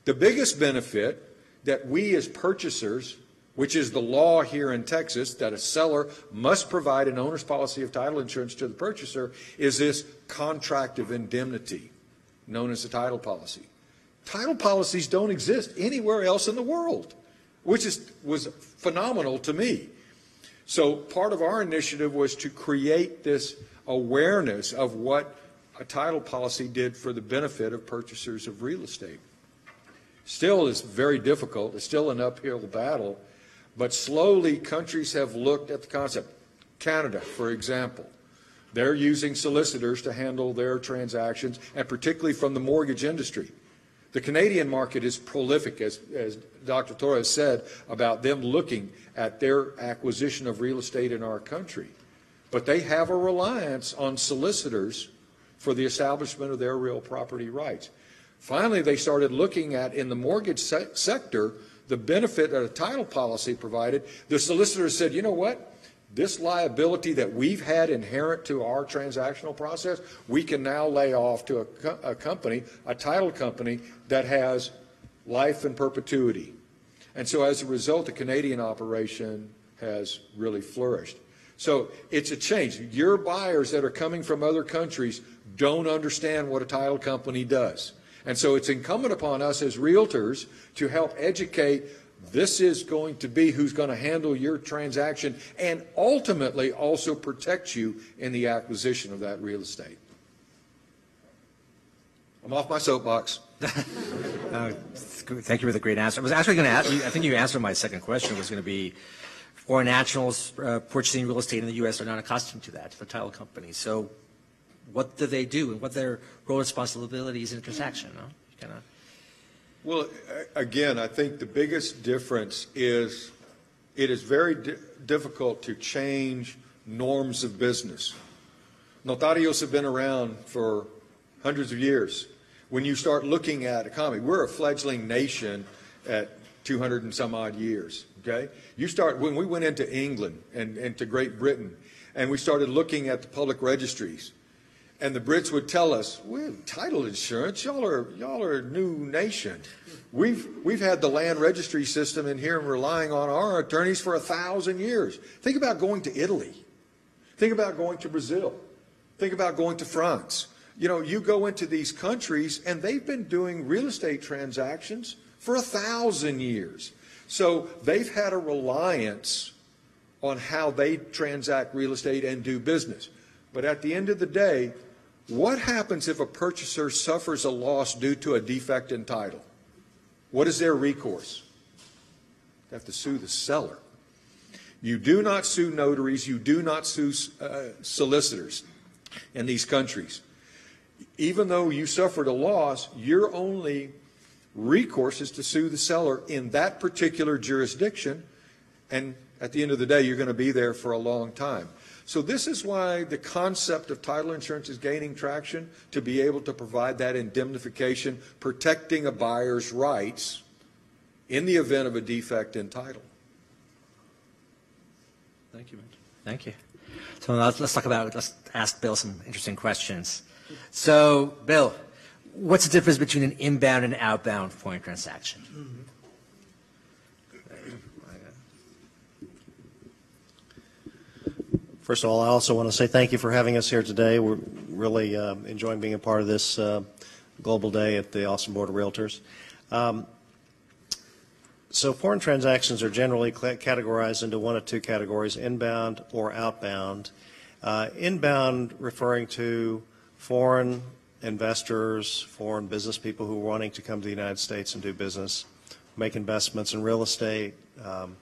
the biggest benefit that we as purchasers, which is the law here in Texas, that a seller must provide an owner's policy of title insurance to the purchaser, is this contract of indemnity, known as the title policy. Title policies don't exist anywhere else in the world, which is, was phenomenal to me. So part of our initiative was to create this awareness of what a title policy did for the benefit of purchasers of real estate. Still it's very difficult. It's still an uphill battle. But slowly, countries have looked at the concept. Canada, for example, they're using solicitors to handle their transactions, and particularly from the mortgage industry. The Canadian market is prolific, as, as Dr. Torres said, about them looking at their acquisition of real estate in our country. But they have a reliance on solicitors for the establishment of their real property rights. Finally, they started looking at, in the mortgage se- sector, the benefit that a title policy provided. The solicitor said, you know what? This liability that we've had inherent to our transactional process, we can now lay off to a, co- a company, a title company that has life and perpetuity. And so as a result, the Canadian operation has really flourished. So it's a change. Your buyers that are coming from other countries don't understand what a title company does. And so it's incumbent upon us as realtors to help educate this is going to be who's going to handle your transaction and ultimately also protect you in the acquisition of that real estate. I'm off my soapbox. Uh, Thank you for the great answer. I was actually going to ask, I think you answered my second question, was going to be, foreign nationals uh, purchasing real estate in the U.S. are not accustomed to that, the title companies. So what do they do, and what their role responsibilities in transaction, no? Kind of, Well, again, I think the biggest difference is it is very di- difficult to change norms of business. Notarios have been around for hundreds of years. When you start looking at economy, we're a fledgling nation at 200 and some odd years, okay? You start, when we went into England and, and to Great Britain, and we started looking at the public registries, and the Brits would tell us, "Well, title insurance, y'all are y'all are a new nation. We've we've had the land registry system in here and relying on our attorneys for a thousand years. Think about going to Italy. Think about going to Brazil. Think about going to France. You know, you go into these countries and they've been doing real estate transactions for a thousand years. So they've had a reliance on how they transact real estate and do business. But at the end of the day, what happens if a purchaser suffers a loss due to a defect in title? What is their recourse? They have to sue the seller. You do not sue notaries, you do not sue uh, solicitors in these countries. Even though you suffered a loss, your only recourse is to sue the seller in that particular jurisdiction, and at the end of the day, you're going to be there for a long time. So this is why the concept of title insurance is gaining traction, to be able to provide that indemnification, protecting a buyer's rights in the event of a defect in title. Thank you, Mitch. Thank you. So let's, let's talk about, let's ask Bill some interesting questions. So, Bill, what's the difference between an inbound and outbound foreign transaction? Mm-hmm. First of all, I also want to say thank you for having us here today. We're really uh, enjoying being a part of this uh, global day at the Austin Board of Realtors. Um, So foreign transactions are generally categorized into one of two categories, inbound or outbound. Uh, Inbound referring to foreign investors, foreign business people who are wanting to come to the United States and do business, make investments in real estate, um,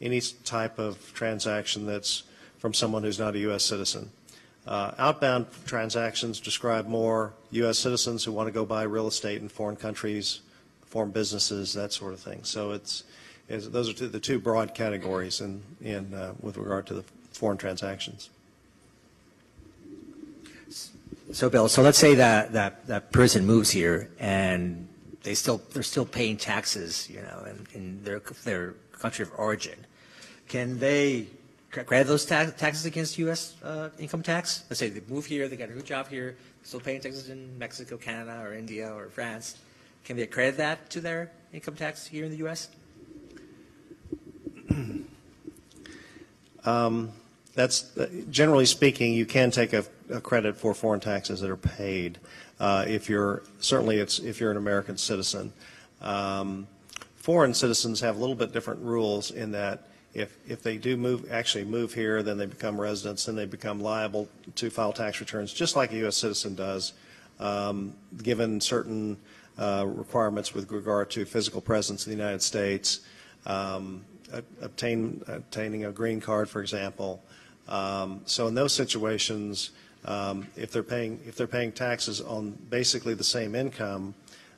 any type of transaction that's from someone who's not a U.S. citizen. Uh, Outbound transactions describe more U.S. citizens who want to go buy real estate in foreign countries, form businesses, that sort of thing. So it's, it's- those are two- the two broad categories in, in, uh, with regard to the foreign transactions. So, Bill, so let's say that, that, that person moves here and they still, they're still paying taxes, you know, in, in their, their country of origin. Can they credit those ta- taxes against U.S. uh, income tax? Let's say they move here, they got a new job here, still paying taxes in Mexico, Canada, or India, or France. Can they credit that to their income tax here in the U.S.? Um, That's, generally speaking, you can take a, a credit for foreign taxes that are paid uh, if you're, certainly it's, if you're an American citizen. Um, Foreign citizens have a little bit different rules in that if, if they do move, actually move here, then they become residents, then they become liable to file tax returns, just like a U.S. citizen does, um, given certain uh, requirements with regard to physical presence in the United States, um, obtain, obtaining a green card, for example. Um, So in those situations, um, if they're paying, if they're paying taxes on basically the same income,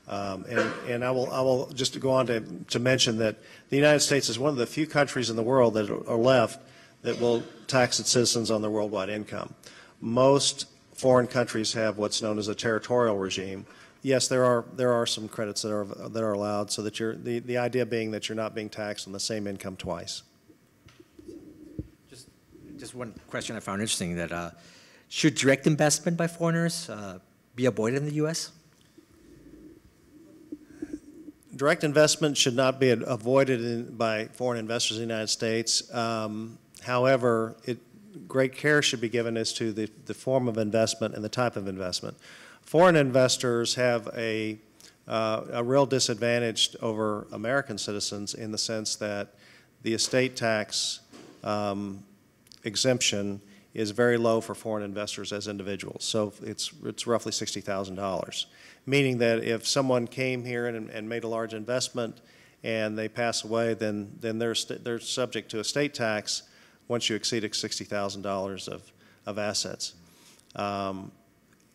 um, and, and I will, I will just go on to, to mention that the United States is one of the few countries in the world that are left that will tax its citizens on their worldwide income. Most foreign countries have what's known as a territorial regime. yes, there are, there are some credits that are, that are allowed, so that you're, the, the idea being that you're not being taxed on the same income twice. Just, just one question I found interesting, that uh, should direct investment by foreigners uh, be avoided in the U.S.? Direct investment should not be avoided in, by foreign investors in the United States. Um, however, it, great care should be given as to the, the form of investment and the type of investment. Foreign investors have a, uh, a real disadvantage over American citizens in the sense that the estate tax um, exemption is very low for foreign investors as individuals. So it's, it's roughly $60,000 meaning that if someone came here and, and made a large investment and they pass away, then, then they're, st- they're subject to estate tax once you exceed $60,000 of, of assets. Um,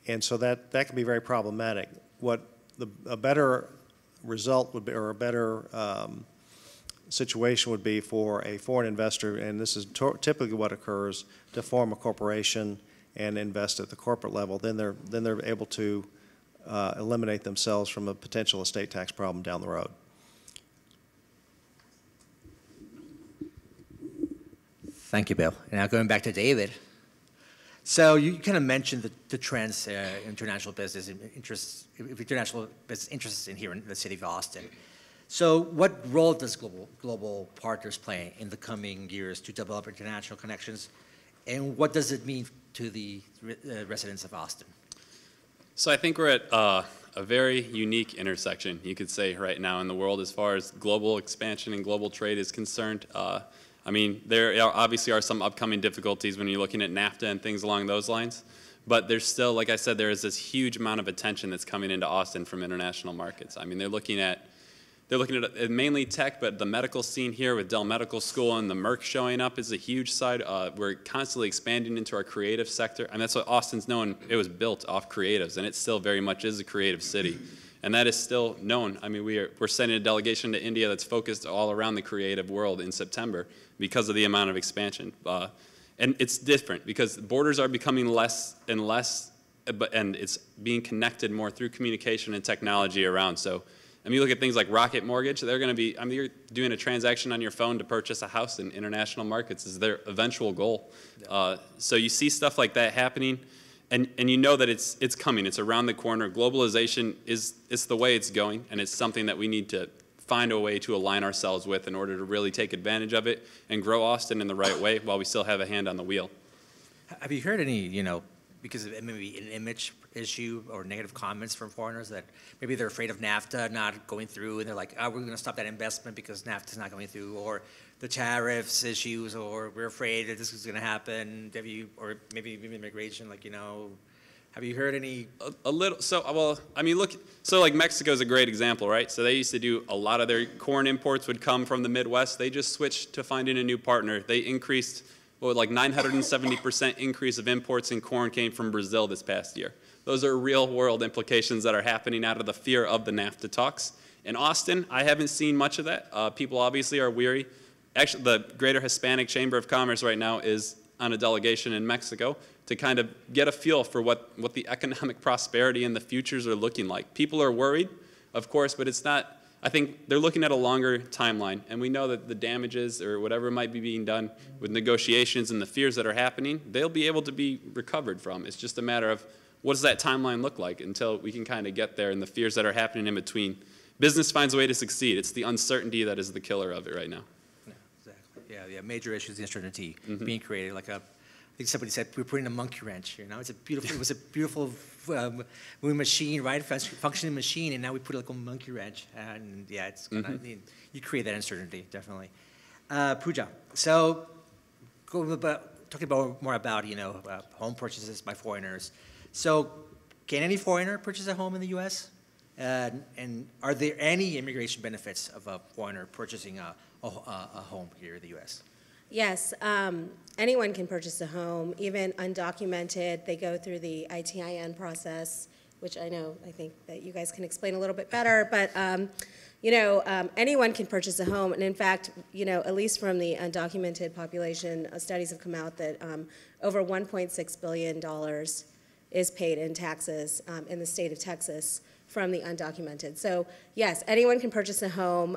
and so that, that can be very problematic. What the, a better result would be, or a better um, situation would be for a foreign investor, and this is typically what occurs, to form a corporation and invest at the corporate level. Then they're, then they're able to uh, eliminate themselves from a potential estate tax problem down the road. Thank you, Bill. Now going back to David. So you kind of mentioned the, the trends, uh, international business interests, international business interests in here in the city of Austin. So what role does global, global partners play in the coming years to develop international connections? And what does it mean to the re- uh, residents of Austin? So I think we're at uh, a very unique intersection, you could say, right now in the world as far as global expansion and global trade is concerned. Uh, I mean, there are, obviously are some upcoming difficulties when you're looking at NAFTA and things along those lines. But there's still, like I said, there is this huge amount of attention that's coming into Austin from international markets. I mean, they're looking at they're looking at uh, mainly tech, but the medical scene here with Dell Medical School and the Merck showing up is a huge side. Uh, we're constantly expanding into our creative sector, and that's what Austin's known. It was built off creatives, and it still very much is a creative city, and that is still known. I mean, we are we're sending a delegation to India that's focused all around the creative world in September because of the amount of expansion. Uh, and it's different because borders are becoming less and less, but and it's being connected more through communication and technology around. So I mean, you look at things like Rocket Mortgage, they're going to be, I mean, you're doing a transaction on your phone to purchase a house in international markets is their eventual goal. Uh, so you see stuff like that happening, and, and you know that it's, it's coming. It's around the corner. Globalization is it's the way it's going, and it's something that we need to find a way to align ourselves with in order to really take advantage of it and grow Austin in the right way while we still have a hand on the wheel. Have you heard any, you know, because of maybe an image issue or negative comments from foreigners that maybe they're afraid of NAFTA not going through and they're like, oh, we're going to stop that investment because NAFTA's not going through, or the tariffs issues, or we're afraid that this is going to happen. Have you, or maybe even immigration, like, you know, have you heard any? A, a little. So, uh, well, I mean, look. So, like Mexico is a great example, right? So they used to do a lot of their corn imports would come from the Midwest. They just switched to finding a new partner. They increased, what, like 970% increase of imports in corn came from Brazil this past year. Those are real world implications that are happening out of the fear of the NAFTA talks. In Austin, I haven't seen much of that. Uh, people obviously are weary. Actually, the Greater Hispanic Chamber of Commerce right now is on a delegation in Mexico to kind of get a feel for what, what the economic prosperity and the futures are looking like. People are worried, of course, but it's not, I think they're looking at a longer timeline. And we know that the damages or whatever might be being done with negotiations and the fears that are happening, they'll be able to be recovered from. It's just a matter of what does that timeline look like until we can kind of get there and the fears that are happening in between. Business finds a way to succeed. It's the uncertainty that is the killer of it right now. Yeah, exactly. Yeah, yeah. Major issues, the uncertainty mm-hmm. being created. Like a, somebody said we're putting a monkey wrench. You know, it's a beautiful. it was a beautiful um, machine, right? Functioning machine, and now we put like a monkey wrench. And yeah, it's gonna, I mean, you create that uncertainty definitely. Uh, Pooja, so go about, talking about more about you know uh, home purchases by foreigners. So, can any foreigner purchase a home in the U.S.? Uh, and are there any immigration benefits of a foreigner purchasing a, a, a home here in the U.S.? Yes, um, anyone can purchase a home, even undocumented. They go through the ITIN process, which I know, I think that you guys can explain a little bit better. But, um, you know, um, anyone can purchase a home. And in fact, you know, at least from the undocumented population, uh, studies have come out that um, over $1.6 billion is paid in taxes um, in the state of Texas from the undocumented. So yes, anyone can purchase a home.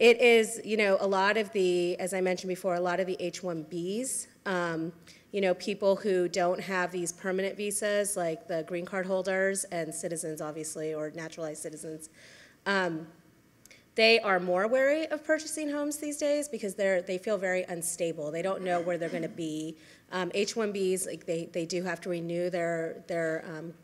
It is, you know, a lot of the, as I mentioned before, a lot of the H-1Bs, um, you know, people who don't have these permanent visas, like the green card holders and citizens, obviously, or naturalized citizens, um, they are more wary of purchasing homes these days because they're, they feel very unstable. They don't know where they're going to be. Um, H-1Bs, like they, they do have to renew their, their, um,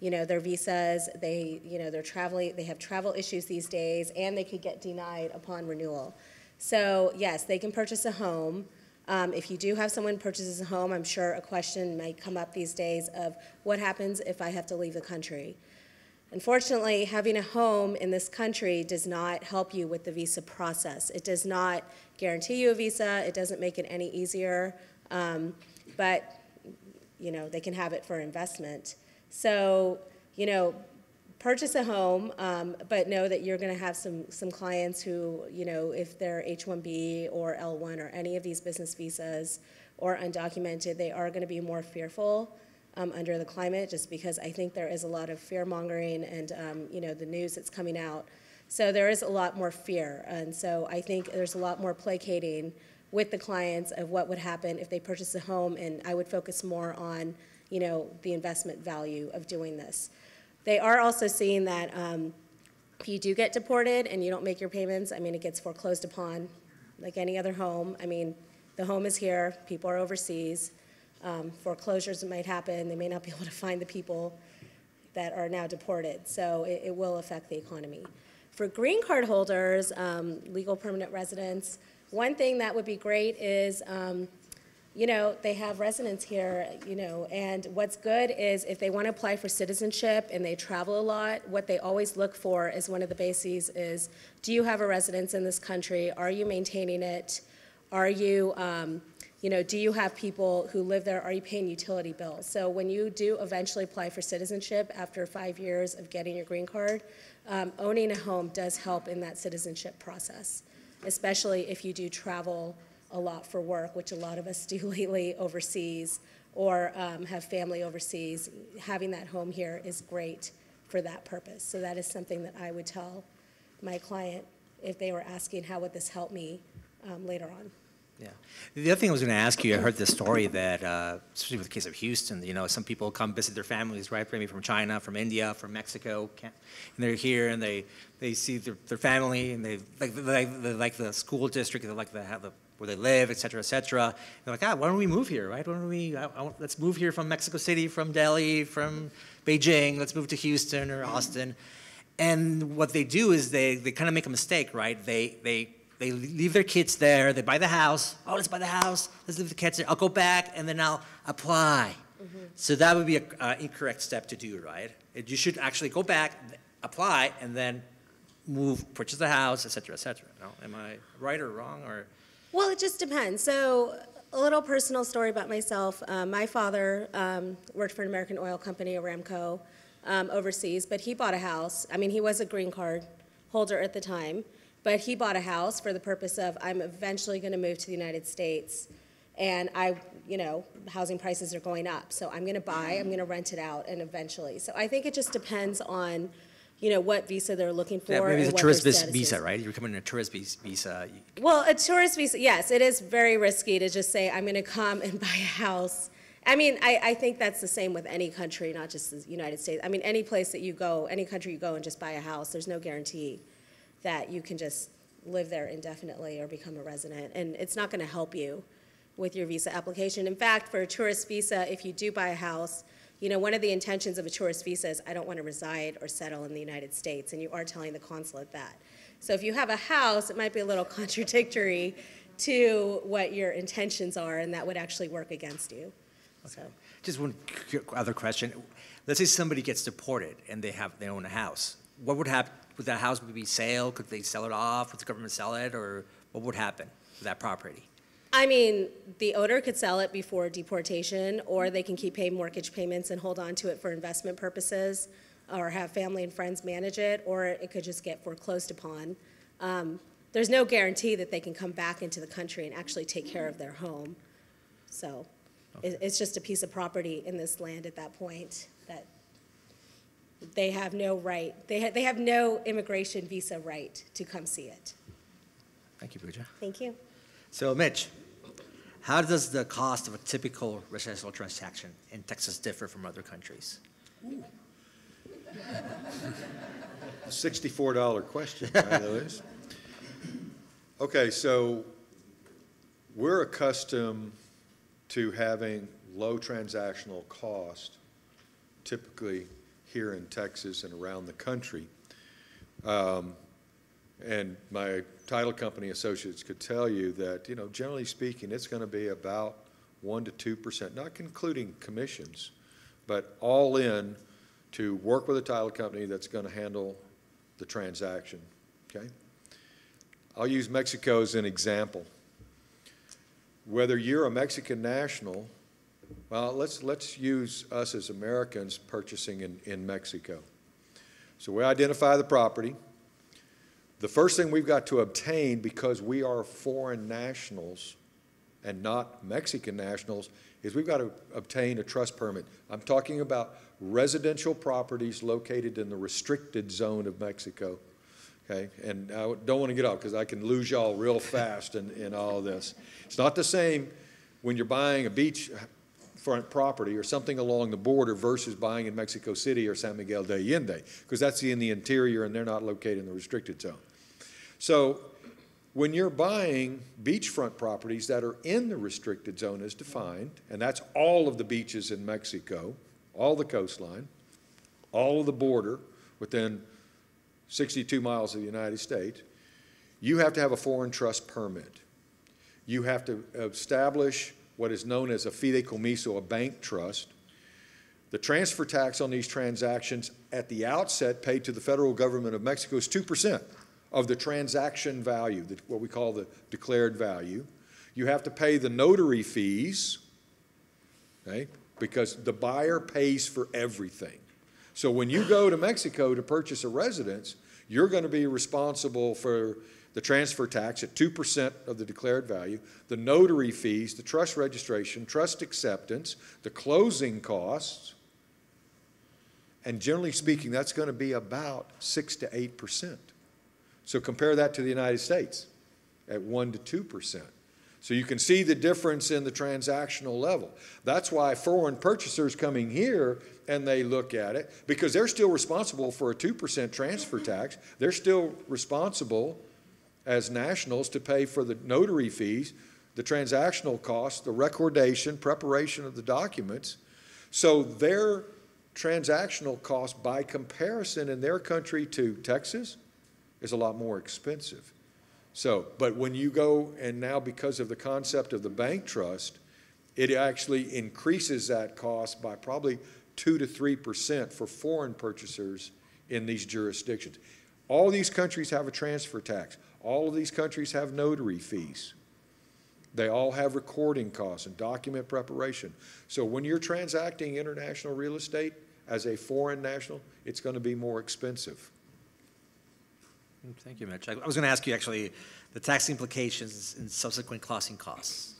you know, their visas. They, you know, they're traveling, they have travel issues these days, and they could get denied upon renewal. So yes, they can purchase a home. Um, if you do have someone purchases a home, I'm sure a question might come up these days of what happens if I have to leave the country. Unfortunately, having a home in this country does not help you with the visa process. It does not guarantee you a visa. It doesn't make it any easier. Um, but, you know, they can have it for investment. So, you know, purchase a home, um, but know that you're going to have some, some clients who, you know, if they're H-1B or L-1 or any of these business visas or undocumented, they are going to be more fearful um, under the climate, just because I think there is a lot of fear mongering and, um, you know, the news that's coming out. So there is a lot more fear. And so I think there's a lot more placating with the clients of what would happen if they purchase a home. And I would focus more on, you know, the investment value of doing this. They are also seeing that um, if you do get deported and you don't make your payments, I mean, it gets foreclosed upon like any other home. I mean, the home is here, people are overseas. Um, foreclosures might happen, they may not be able to find the people that are now deported. So it, it will affect the economy. For green card holders, um, legal permanent residents, one thing that would be great is um, you know, they have residence here, you know, and what's good is if they want to apply for citizenship and they travel a lot, what they always look for as one of the bases is, do you have a residence in this country? Are you maintaining it? Are you, um, you know, do you have people who live there? Are you paying utility bills? So when you do eventually apply for citizenship after five years of getting your green card, um, owning a home does help in that citizenship process, especially if you do travel a lot for work, which a lot of us do lately overseas, or um, have family overseas. Having that home here is great for that purpose. So that is something that I would tell my client if they were asking, how would this help me um, later on? Yeah. The other thing I was going to ask you, I heard this story that, uh, especially with the case of Houston, you know, some people come visit their families, right? Maybe from China, from India, from Mexico, and they're here and they, they see their, their family and they like, they, like, they like the school district, they like the, have the where they live, et cetera, et cetera. They're like, ah, why don't we move here, right? Why don't we, I, I, let's move here from Mexico City, from Delhi, from Beijing, let's move to Houston or Austin. And what they do is they, they kind of make a mistake, right? They, they, they leave their kids there, they buy the house, oh, let's buy the house, let's leave the kids there, I'll go back and then I'll apply. Mm-hmm. So that would be an uh, incorrect step to do, right? You should actually go back, apply, and then move, purchase the house, et cetera, et cetera. No? Am I right or wrong or? Well, it just depends. So, a little personal story about myself. Um, my father um, worked for an American oil company, Aramco, um, overseas, but he bought a house. I mean, he was a green card holder at the time, but he bought a house for the purpose of I'm eventually going to move to the United States, and I, you know, housing prices are going up, so I'm going to buy, I'm going to rent it out, and eventually. So I think it just depends on you know, what visa they're looking for. Yeah, maybe it's a tourist vis- visa, is. right? You're coming in a tourist vis- visa. Well, a tourist visa, yes, it is very risky to just say, I'm going to come and buy a house. I mean, I, I think that's the same with any country, not just the United States. I mean, any place that you go, any country you go and just buy a house, there's no guarantee that you can just live there indefinitely or become a resident. And it's not going to help you with your visa application. In fact, for a tourist visa, if you do buy a house, you know, one of the intentions of a tourist visa is I don't want to reside or settle in the United States, and you are telling the consulate that. So if you have a house, it might be a little contradictory to what your intentions are, and that would actually work against you. So, Just one other question. Let's say somebody gets deported and they have, they own a house. What would happen, would that house be sale? Could they sell it off? Would the government sell it? Or what would happen to that property? I mean, the owner could sell it before deportation, or they can keep paying mortgage payments and hold on to it for investment purposes, or have family and friends manage it, or it could just get foreclosed upon. Um, there's no guarantee that they can come back into the country and actually take care of their home. So it, it's just a piece of property in this land at that point that they have no right, they, ha- they have no immigration visa right to come see it. Thank you, Pooja. Thank you. So, Mitch, how does the cost of a typical residential transaction in Texas differ from other countries? Sixty-four dollar question, right, Louis? Okay, so we're accustomed to having low transactional cost typically here in Texas and around the country. Um, And my title company associates could tell you that, you know, generally speaking, it's going to be about one to two percent, not including commissions, but all in to work with a title company that's going to handle the transaction, okay? I'll use Mexico as an example. Whether you're a Mexican national, well, let's, let's use us as Americans purchasing in, in Mexico. So we identify the property. The first thing we've got to obtain, because we are foreign nationals and not Mexican nationals, is we've got to obtain a trust permit. I'm talking about residential properties located in the restricted zone of Mexico. Okay, and I don't want to get off because I can lose y'all real fast in, in all this. It's not the same when you're buying a beach front property or something along the border versus buying in Mexico City or San Miguel de Allende, because that's in the interior and they're not located in the restricted zone. So when you're buying beachfront properties that are in the restricted zone as defined, and that's all of the beaches in Mexico, all the coastline, all of the border within 62 miles of the United States, you have to have a foreign trust permit. You have to establish what is known as a fideicomiso, a bank trust. The transfer tax on these transactions at the outset paid to the federal government of Mexico is 2% of the transaction value, what we call the declared value. You have to pay the notary fees, okay, because the buyer pays for everything. So when you go to Mexico to purchase a residence, you're going to be responsible for the transfer tax at 2% of the declared value, the notary fees, the trust registration, trust acceptance, the closing costs, and generally speaking, that's going to be about 6 to 8%. So compare that to the United States at 1 to 2%. So you can see the difference in the transactional level. That's why foreign purchasers coming here and they look at it because they're still responsible for a 2% transfer mm-hmm. tax. They're still responsible as nationals to pay for the notary fees, the transactional costs, the recordation, preparation of the documents. So their transactional cost by comparison in their country to Texas is a lot more expensive. So, but when you go and now because of the concept of the bank trust, it actually increases that cost by probably two to three percent for foreign purchasers in these jurisdictions. All these countries have a transfer tax. All of these countries have notary fees. They all have recording costs and document preparation. So when you're transacting international real estate as a foreign national, it's going to be more expensive. Thank you, Mitch. I was going to ask you actually the tax implications and subsequent closing costs.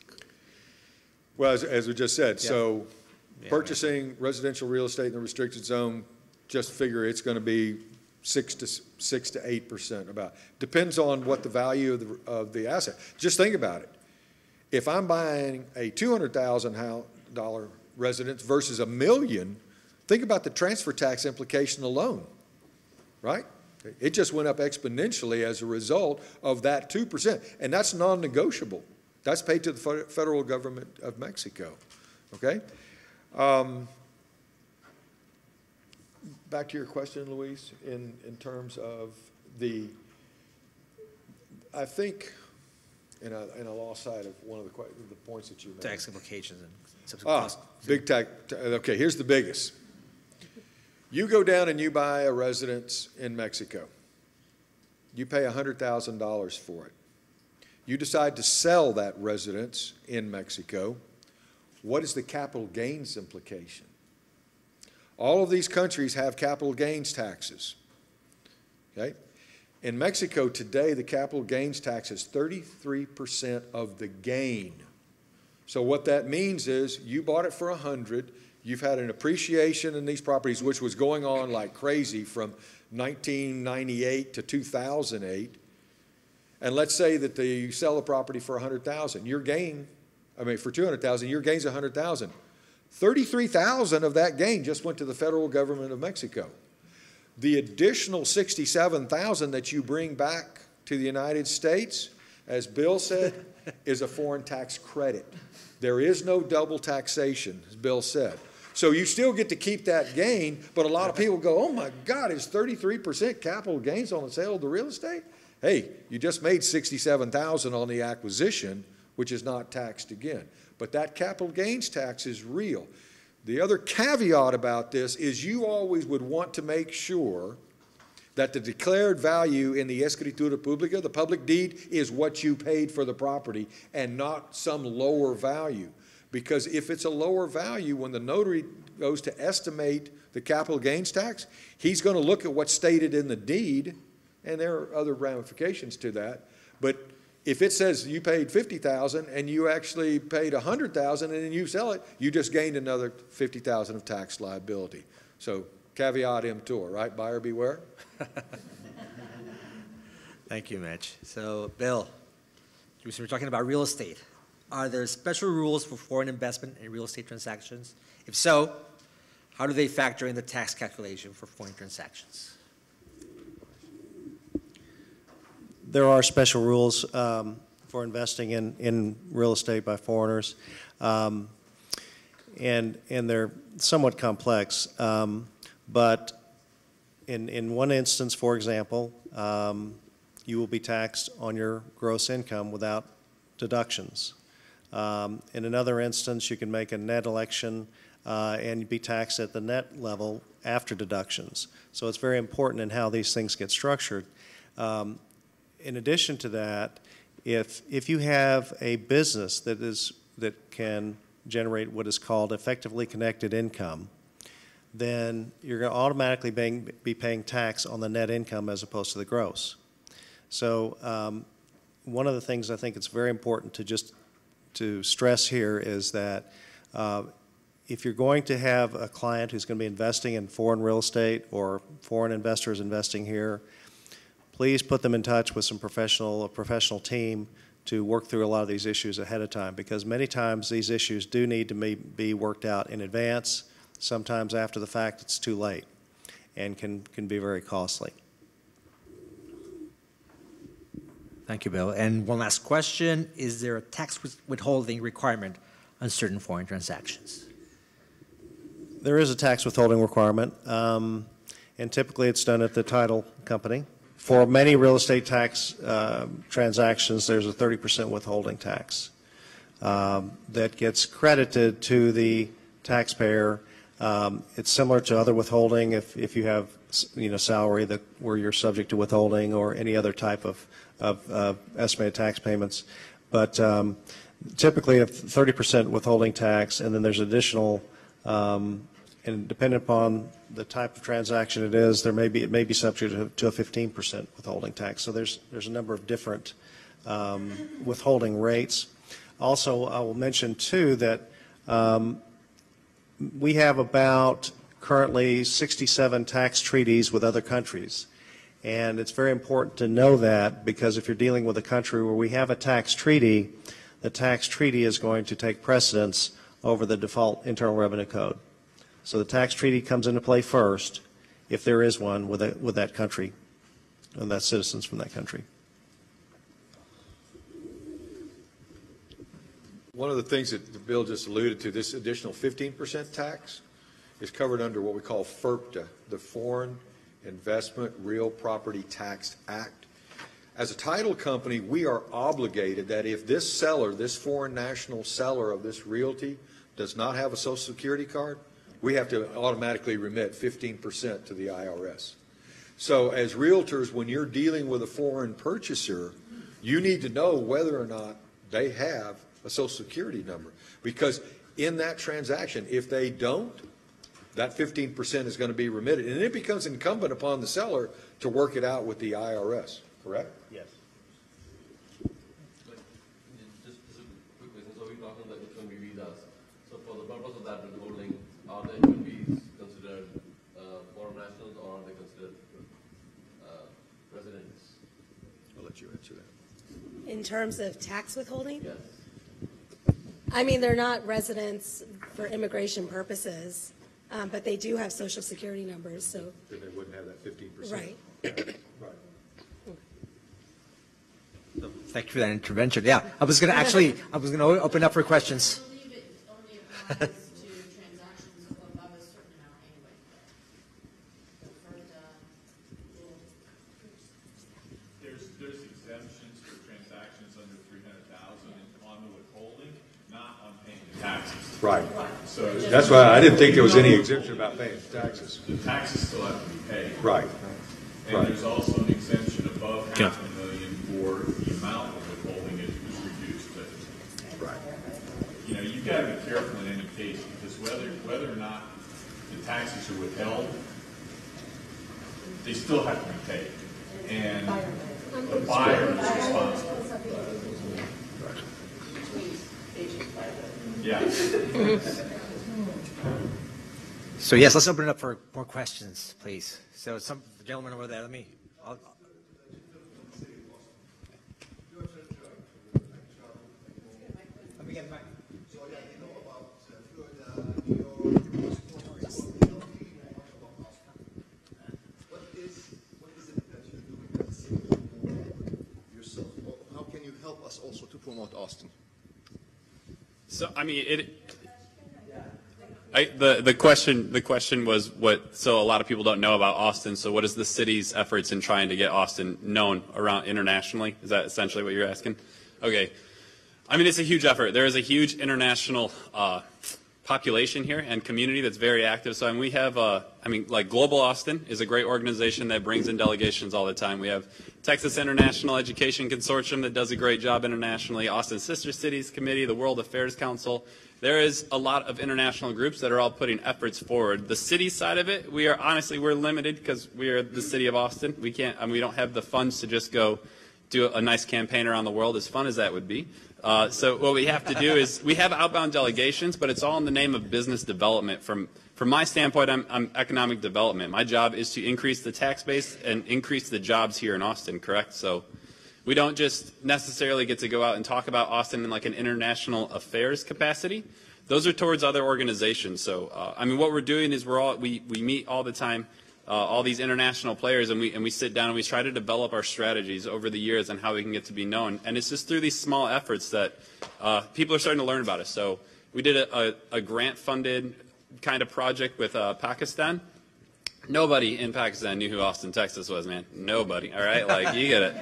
Well, as, as we just said, so Yeah, purchasing residential real estate in the restricted zone, just figure it's going to be six to, six to eight percent about. Depends on what the value of the, of the asset. Just think about it. If I'm buying a two hundred thousand dollar residence versus a million, think about the transfer tax implication alone, right? It just went up exponentially as a result of that two percent, and that's non-negotiable. That's paid to the federal government of Mexico, okay? Um, Back to your question, Luis, in, in terms of the, I think, and I, and I lost sight of one of the, the points that you made. Tax implications and subsequent Ah, costs. big tax, okay, here's the biggest. You go down and you buy a residence in Mexico. You pay $100,000 for it. You decide to sell that residence in Mexico. What is the capital gains implication? All of these countries have capital gains taxes. Okay? In Mexico today, the capital gains tax is 33% of the gain. So what that means is you bought it for a hundred, You've had an appreciation in these properties, which was going on like crazy from 1998 to 2008. And let's say that the, you sell a property for 100,000. Your gain, I mean, for 200,000, your gain's 100,000. 33,000 of that gain just went to the federal government of Mexico. The additional 67,000 that you bring back to the United States, as Bill said, is a foreign tax credit. There is no double taxation, as Bill said. So you still get to keep that gain, but a lot of people go, oh my God, is 33% capital gains on the sale of the real estate? Hey, you just made 67,000 on the acquisition, which is not taxed again. But that capital gains tax is real. The other caveat about this is you always would want to make sure that the declared value in the escritura publica, the public deed, is what you paid for the property and not some lower value. Because if it's a lower value, when the notary goes to estimate the capital gains tax, he's going to look at what's stated in the deed, and there are other ramifications to that. But if it says you paid fifty thousand and you actually paid a hundred thousand and then you sell it, you just gained another fifty thousand of tax liability. So caveat emptor, right? Buyer beware. Thank you, Mitch. So, Bill, we were talking about real estate. Are there special rules for foreign investment in real estate transactions? If so, how do they factor in the tax calculation for foreign transactions? There are special rules um, for investing in, in real estate by foreigners, um, and, and they're somewhat complex. Um, But in, in one instance, for example, um, you will be taxed on your gross income without deductions. Um, In another instance, you can make a net election uh, and be taxed at the net level after deductions. So it's very important in how these things get structured. Um, in addition to that, if, if you have a business that is, that can generate what is called effectively connected income, then you're going to automatically being, be paying tax on the net income as opposed to the gross. So um, one of the things I think it's very important to just to stress here is that uh, if you're going to have a client who's going to be investing in foreign real estate or foreign investors investing here, please put them in touch with some professional, a professional team to work through a lot of these issues ahead of time because many times these issues do need to be, be worked out in advance. Sometimes after the fact, it's too late and can, can be very costly. Thank you, Bill. And one last question, is there a tax withholding requirement on certain foreign transactions? There is a tax withholding requirement, um, and typically it's done at the title company. For many real estate tax uh, transactions, there's a 30% withholding tax um, that gets credited to the taxpayer. Um, It's similar to other withholding if, if you have, you know, salary that, where you're subject to withholding or any other type of, of uh, estimated tax payments. But um, typically a 30% withholding tax, and then there's additional um, and depending upon the type of transaction it is, there may be, it may be subject to- a 15% withholding tax. So there's, there's a number of different um, withholding rates. Also, I will mention too that um, we have about currently 67 tax treaties with other countries. And it's very important to know that because if you're dealing with a country where we have a tax treaty, the tax treaty is going to take precedence over the default Internal Revenue Code. So the tax treaty comes into play first, if there is one with that, with that country, and that citizens from that country. One of the things that the bill just alluded to, this additional 15% tax is covered under what we call FIRPTA, the Foreign Investment Real Property Tax Act. As a title company, we are obligated that if this seller, this foreign national seller of this realty, does not have a social security card, we have to automatically remit 15% to the IRS. So as realtors, when you're dealing with a foreign purchaser, you need to know whether or not they have a social security number. Because in that transaction, if they don't, that 15% is going to be remitted. And it becomes incumbent upon the seller to work it out with the IRS, correct? Yes. Just, just a quick. So we're talking about H-1B visas. So for the purpose of that withholding, are they will be considered uh, foreign nationals or are they considered uh, residents? I'll let you answer that. In terms of tax withholding? Yes. I mean, they're not residents for immigration purposes, um, but they do have social security numbers, so, Then they wouldn't have that fifteen percent. right. Right. Thank you for that intervention. Yeah, I was going to actually, I was going to open up for questions. I believe it only applies to transactions above a certain amount anyway. For the, There's, there's exemptions for transactions under three hundred thousand on the withholding, not on paying the taxes. Right. So That's why I didn't think there was any exemption about paying taxes. the taxes still have to be paid. Right. And right. there's also an exemption above half a million for the amount of withholding is is reduced. But, Right. you know, you've got to be careful in any case because whether, whether or not the taxes are withheld, they still have to be paid. And the buyer is responsible. Yeah. So yes, let's open it up for more questions, please. So some the gentleman over there, let me. I'll, let me get the mic. yourself? How can you help us also to promote Austin? So I mean, it. I, the the question the question was what so a lot of people don't know about Austin. So what is the city's efforts in trying to get Austin known around internationally? Is that essentially what you're asking? Okay, I mean it's a huge effort. There is a huge international uh, population here and community that's very active. So I mean we have uh, I mean like Global Austin is a great organization that brings in delegations all the time. We have Texas International Education Consortium that does a great job internationally. Austin Sister Cities Committee, the World Affairs Council. There is a lot of international groups that are all putting efforts forward. The city side of it, we are honestly we're limited because we are the city of Austin. We can't. I mean, we don't have the funds to just go do a nice campaign around the world, as fun as that would be. Uh, so what we have to do is we have outbound delegations, but it's all in the name of business development. From from my standpoint, I'm, I'm economic development. My job is to increase the tax base and increase the jobs here in Austin. Correct? So we don't just necessarily get to go out and talk about Austin in like an international affairs capacity. Those are towards other organizations. So, uh, I mean, what we're doing is we're all we, we meet all the time, uh, all these international players, and we and we sit down and we try to develop our strategies over the years on how we can get to be known. And it's just through these small efforts that uh, people are starting to learn about us. So, we did a, a, a grant-funded kind of project with uh, Pakistan. Nobody in Pakistan knew who Austin, Texas was, man. Nobody. All right, like you get it.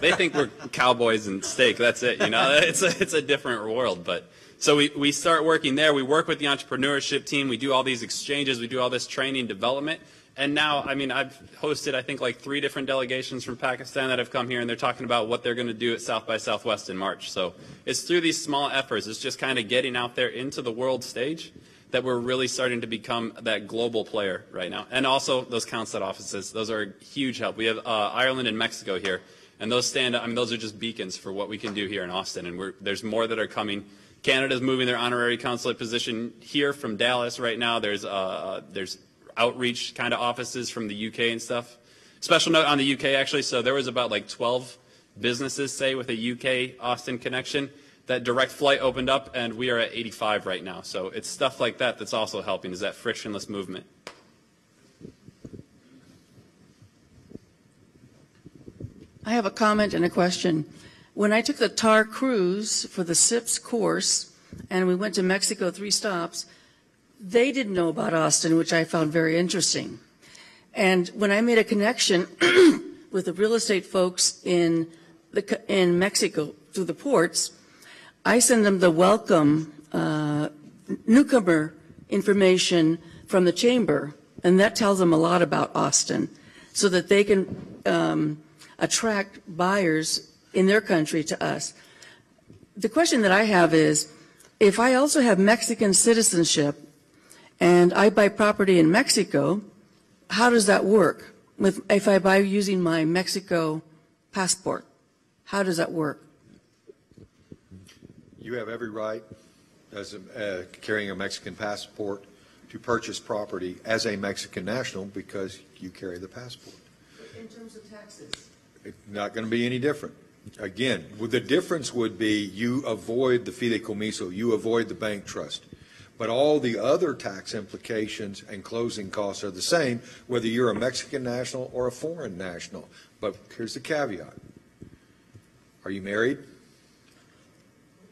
They think we're cowboys and steak. That's it. You know, it's a, it's a different world. But so we, we start working there. We work with the entrepreneurship team. We do all these exchanges. We do all this training development. And now, I mean, I've hosted, I think, like three different delegations from Pakistan that have come here, and they're talking about what they're going to do at South by Southwest in March. So it's through these small efforts. It's just kind of getting out there into the world stage that we're really starting to become that global player right now. And also those consulate offices, those are a huge help. We have uh, Ireland and Mexico here, and those stand. I mean, those are just beacons for what we can do here in Austin. And we're, there's more that are coming. Canada's moving their honorary consulate position here from Dallas right now. There's uh, there's outreach kind of offices from the UK and stuff. Special note on the UK actually. So there was about like 12 businesses, say, with a UK Austin connection. That direct flight opened up, and we are at 85 right now. So it's stuff like that that's also helping. Is that frictionless movement? I have a comment and a question. When I took the TAR cruise for the CIPS course, and we went to Mexico three stops, they didn't know about Austin, which I found very interesting. And when I made a connection with the real estate folks in the in Mexico through the ports, I send them the welcome uh, newcomer information from the chamber, and that tells them a lot about Austin, so that they can um, attract buyers in their country to us. The question that I have is, if I also have Mexican citizenship and I buy property in Mexico, how does that work? With, if I buy using my Mexico passport, how does that work? You have every right, as a, uh, carrying a Mexican passport, to purchase property as a Mexican national because you carry the passport. In terms of taxes? It's not going to be any different. Again, well, the difference would be you avoid the fideicomiso, you avoid the bank trust. But all the other tax implications and closing costs are the same, whether you're a Mexican national or a foreign national. But here's the caveat. Are you married?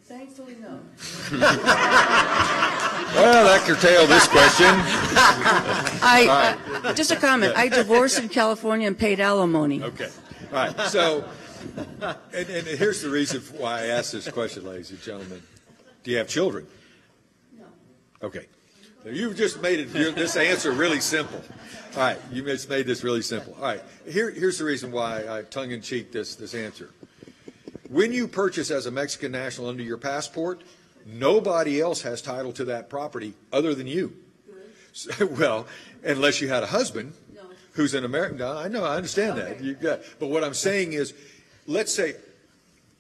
Thankfully, no. Well, that curtailed this question. I, uh, just a comment, I divorced in California and paid alimony. Okay. All right. So, and, and here's the reason why I asked this question, ladies and gentlemen. Do you have children? No. Okay. You've just made it, this answer really simple. All right. You just made this really simple. All right. Here, here's the reason why I tongue in cheek this, this answer. When you purchase as a Mexican national under your passport, nobody else has title to that property other than you. So- Well, unless you had a husband. Who's an American. I know, I understand that. You got, but what I'm saying is, let's say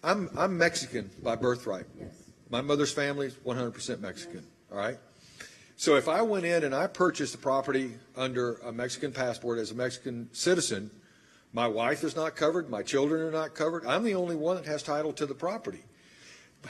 I'm I'm Mexican by birthright. Yes. My mother's family is 100% Mexican. All right. So if I went in and I purchased the property under a Mexican passport as a Mexican citizen, my wife is not covered, my children are not covered. I'm the only one that has title to the property.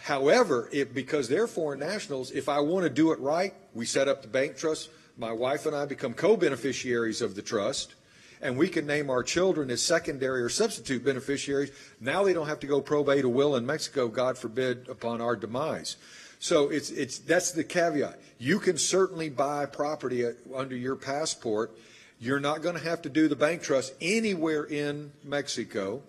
However, if, because they're foreign nationals, if I want to do it right, we set up the bank trust. My wife and I become co-beneficiaries of the trust, and we can name our children as secondary or substitute beneficiaries. Now they don't have to go probate a will in Mexico, God forbid, upon our demise. So it's, it's, that's the caveat. You can certainly buy property under your passport. You're not going to have to do the bank trust anywhere in Mexico.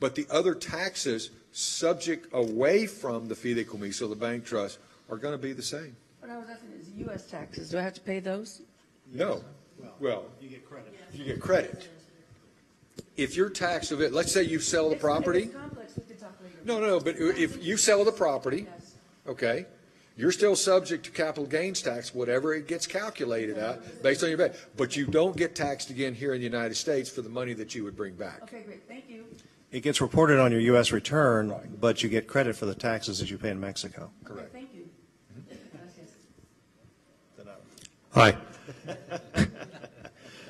But the other taxes subject away from the fideicomiso, the bank trust, are going to be the same. What I was asking is U.S. taxes, do I have to pay those? No. Well, You get credit. you get credit. If you're taxed of it, let's say you sell the property. It's complex, we could talk later. No, no, but if you sell the property, Yes. okay, you're still subject to capital gains tax, whatever it gets calculated at, based on your bet. But you don't get taxed again here in the United States for the money that you would bring back. Okay, great, thank you. It gets reported on your U.S. return, but you get credit for the taxes that you pay in Mexico. Correct. Thank you. Hi.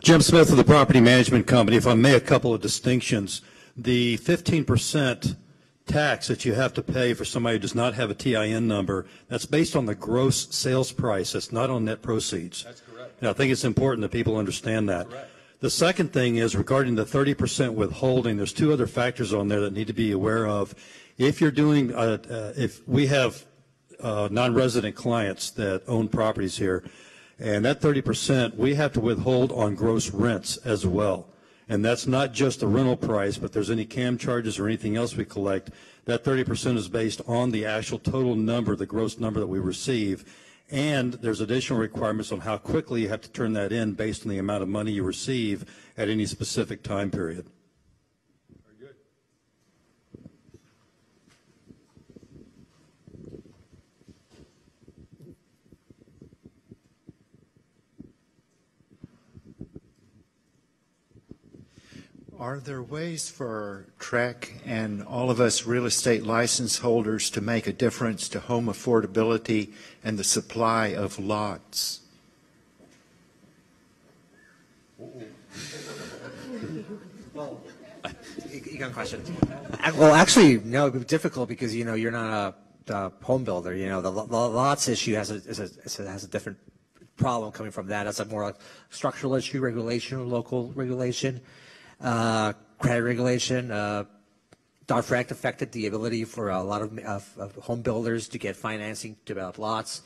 Jim Smith of the Property Management Company. If I may, a couple of distinctions. The 15% tax that you have to pay for somebody who does not have a TIN number, that's based on the gross sales price. That's not on net proceeds. That's correct. And I think it's important that people understand that. Correct. The second thing is regarding the 30% withholding, there's two other factors on there that need to be aware of. If you're doing, uh, uh, if we have uh, non-resident clients that own properties here, and that 30%, we have to withhold on gross rents as well. And that's not just the rental price, but there's any CAM charges or anything else we collect. That 30% is based on the actual total number, the gross number that we receive. And there's additional requirements on how quickly you have to turn that in based on the amount of money you receive at any specific time period. Are there ways for TREC and all of us real estate license holders to make a difference to home affordability and the supply of lots? You got a question? Well, actually, no, it'd be difficult because, you know, you're not a, a home builder, you know, the, the lots issue has a, is a, has a different problem coming from that. It's a more a structural issue, regulation, local regulation, credit regulation, uh, Dodd-Frank affected the ability for a lot of, of, of home builders to get financing to develop lots.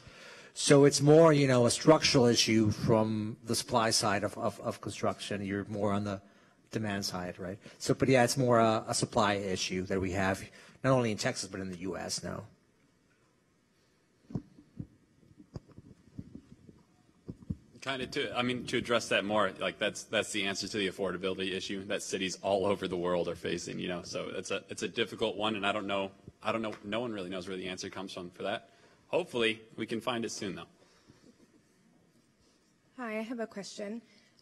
So it's more, you know, a structural issue from the supply side of, of, of construction. You're more on the demand side, right? So, but yeah, it's more a, a supply issue that we have, not only in Texas, but in the U.S. now. Kind of to, I mean, to address that more, like that's that's the answer to the affordability issue that cities all over the world are facing. You know, so it's a it's a difficult one, and I don't know, I don't know, no one really knows where the answer comes from for that. Hopefully, we can find it soon, though. Hi, I have a question.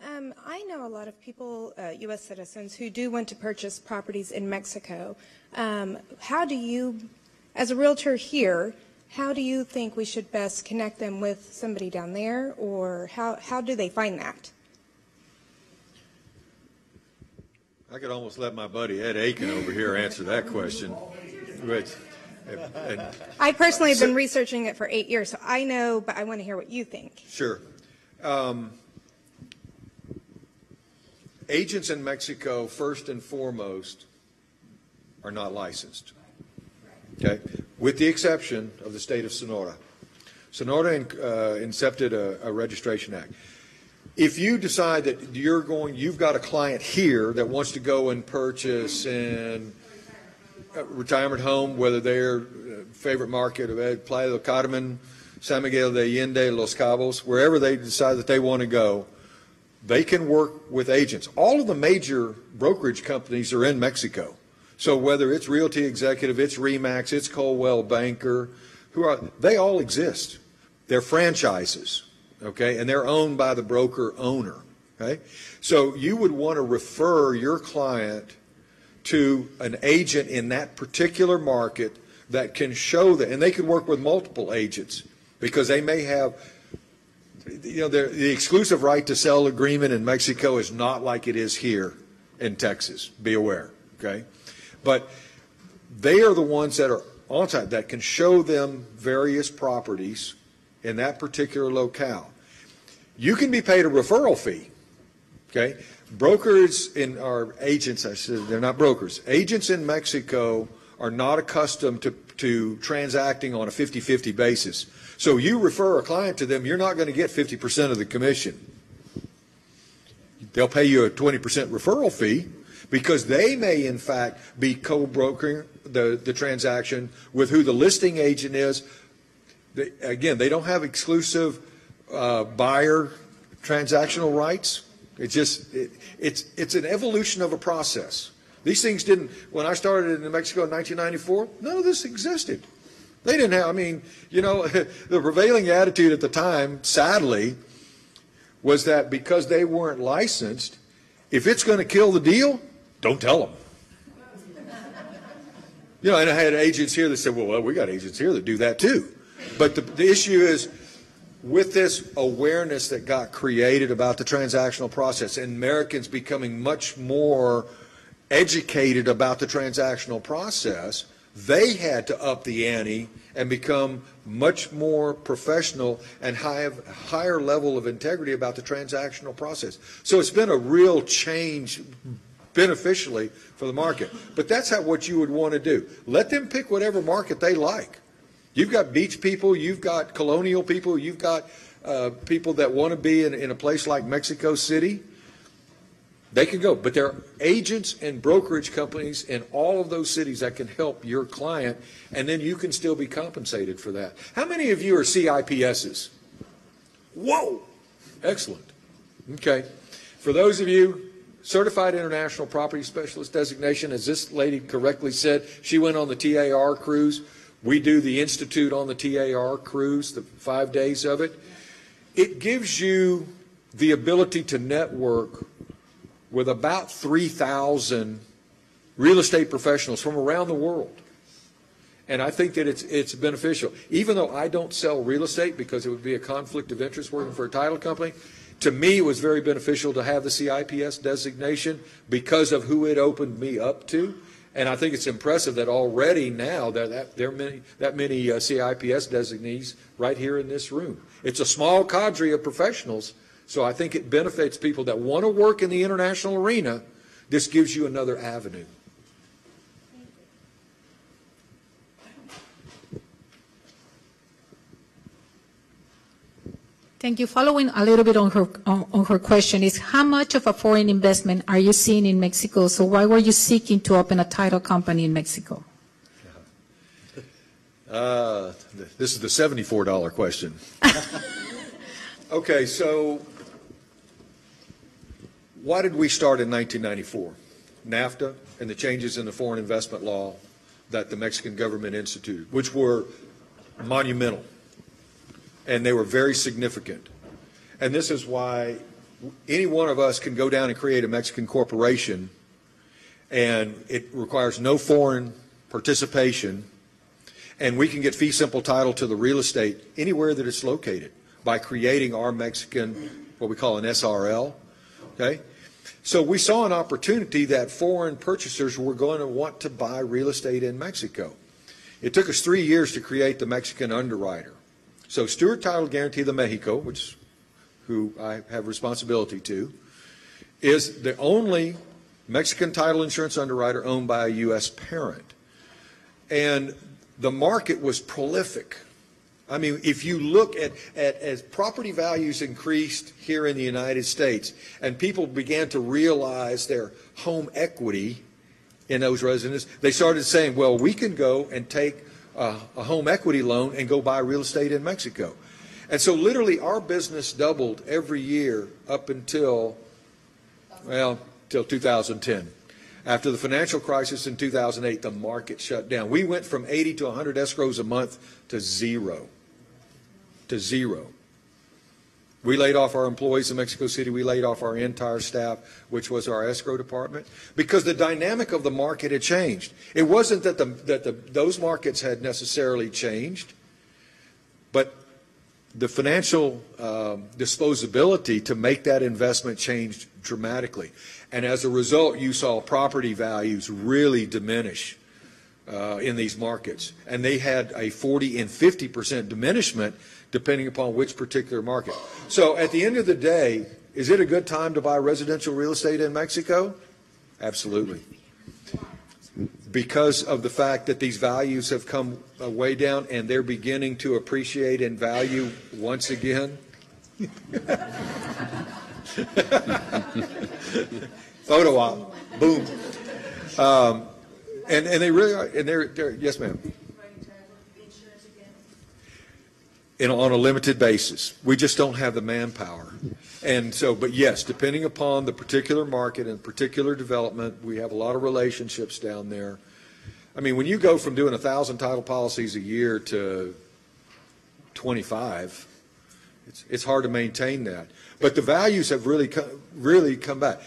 Um, I know a lot of people, uh, U.S. citizens, who do want to purchase properties in Mexico. Um, how do you, as a realtor here, how do you think we should best connect them with somebody down there, or how, how do they find that? I could almost let my buddy Ed Aiken over here answer that question. But, and- and- I personally have been researching it for eight years, so I know, but I want to hear what you think. Sure. Um, Agents in Mexico, first and foremost, are not licensed. Okay? With the exception of the state of Sonora. Sonora uh, incepted a, a registration act. If you decide that you're going, you've got a client here that wants to go and purchase an a retirement home, whether their uh, favorite market of Playa del Carmen, San Miguel de Allende, Los Cabos, wherever they decide that they want to go, they can work with agents. All of the major brokerage companies are in Mexico. So whether it's Realty Executive, it's Remax, it's Coldwell Banker, who are they all exist. They're franchises, okay, and they're owned by the broker owner. Okay, so you would want to refer your client to an agent in that particular market that can show that, and they can work with multiple agents because they may have, you know, the the exclusive right to sell agreement in Mexico is not like it is here in Texas. Be aware, okay? But they are the ones that are on site that can show them various properties in that particular locale. You can be paid a referral fee, okay? Brokers in our agents, I said they're not brokers. Agents in Mexico are not accustomed to, to transacting on a 50-50 basis. So you refer a client to them, you're not going to get 50% of the commission. They'll pay you a 20% referral fee because they may in fact be co-brokering the, the transaction with who the listing agent is. They, again, they don't have exclusive uh, buyer transactional rights. It's just it, it's it's an evolution of a process. These things didn't when I started in New Mexico in 1994. None of this existed. They didn't have. I mean, you know, the prevailing attitude at the time, sadly, was that because they weren't licensed, if it's going to kill the deal, don't tell them. You know, and I had agents here that said, well, well we got agents here that do that too. But the, the issue is with this awareness that got created about the transactional process and Americans becoming much more educated about the transactional process, they had to up the ante and become much more professional and have a higher level of integrity about the transactional process. So it's been a real change beneficially for the market. But that's how what you would want to do. Let them pick whatever market they like. You've got beach people, you've got colonial people, you've got uh, people that want to be in, in a place like Mexico City. They can go, but there are agents and brokerage companies in all of those cities that can help your client, and then you can still be compensated for that. How many of you are CIPSs? Whoa! Excellent. Okay. For those of you, Certified International Property Specialist designation, as this lady correctly said, she went on the TAR cruise. We do the Institute on the TAR cruise, the five days of it. It gives you the ability to network with about 3,000 real estate professionals from around the world. And I think that it's, it's beneficial. Even though I don't sell real estate because it would be a conflict of interest working for a title company, to me it was very beneficial to have the CIPS designation because of who it opened me up to. And I think it's impressive that already now that, that there are many, that many uh, CIPS designees right here in this room. It's a small cadre of professionals, so I think it benefits people that want to work in the international arena. This gives you another avenue. Thank you. Following a little bit on her, on on her question is, how much of a foreign investment are you seeing in Mexico? So why were you seeking to open a title company in Mexico? Uh, this is the $74 question. okay, so why did we start in 1994? NAFTA and the changes in the foreign investment law that the Mexican government instituted, which were monumental and they were very significant. And this is why any one of us can go down and create a Mexican corporation, and it requires no foreign participation, And we can get fee simple title to the real estate anywhere that it's located by creating our Mexican, what we call an SRL. Okay? So we saw an opportunity that foreign purchasers were going to want to buy real estate in Mexico. It took us three years to create the Mexican underwriter. So Stewart Title Guarantee de Mexico, which who I have responsibility to, is the only Mexican title insurance underwriter owned by a U.S. parent. And the market was prolific. I mean, if you look at, at as property values increased here in the United States and people began to realize their home equity in those residences, they started saying, well, we can go and take a, a home equity loan and go buy real estate in Mexico. And so literally our business doubled every year up until, well, till 2010. After the financial crisis in 2008, the market shut down. We went from 80 to 100 escrows a month to zero. To zero. We laid off our employees in Mexico City. We laid off our entire staff, which was our escrow department, because the dynamic of the market had changed. It wasn't that, the, that the, those markets had necessarily changed, but the financial um, disposability to make that investment changed dramatically. And as a result, you saw property values really diminish uh, in these markets. And they had a 40 and 50 percent diminishment depending upon which particular market. So at the end of the day, is it a good time to buy residential real estate in Mexico? Absolutely. Because of the fact that these values have come uh, way down and they're beginning to appreciate in value once again. Photo op, boom. Um, and, and they really are, and they're, they're yes, ma'am. In, on a limited basis. We just don't have the manpower. And so, but yes, depending upon the particular market and particular development, we have a lot of relationships down there. I mean, when you go from doing a thousand title policies a year to 25, it's, it's hard to maintain that. But the values have really come, really come back.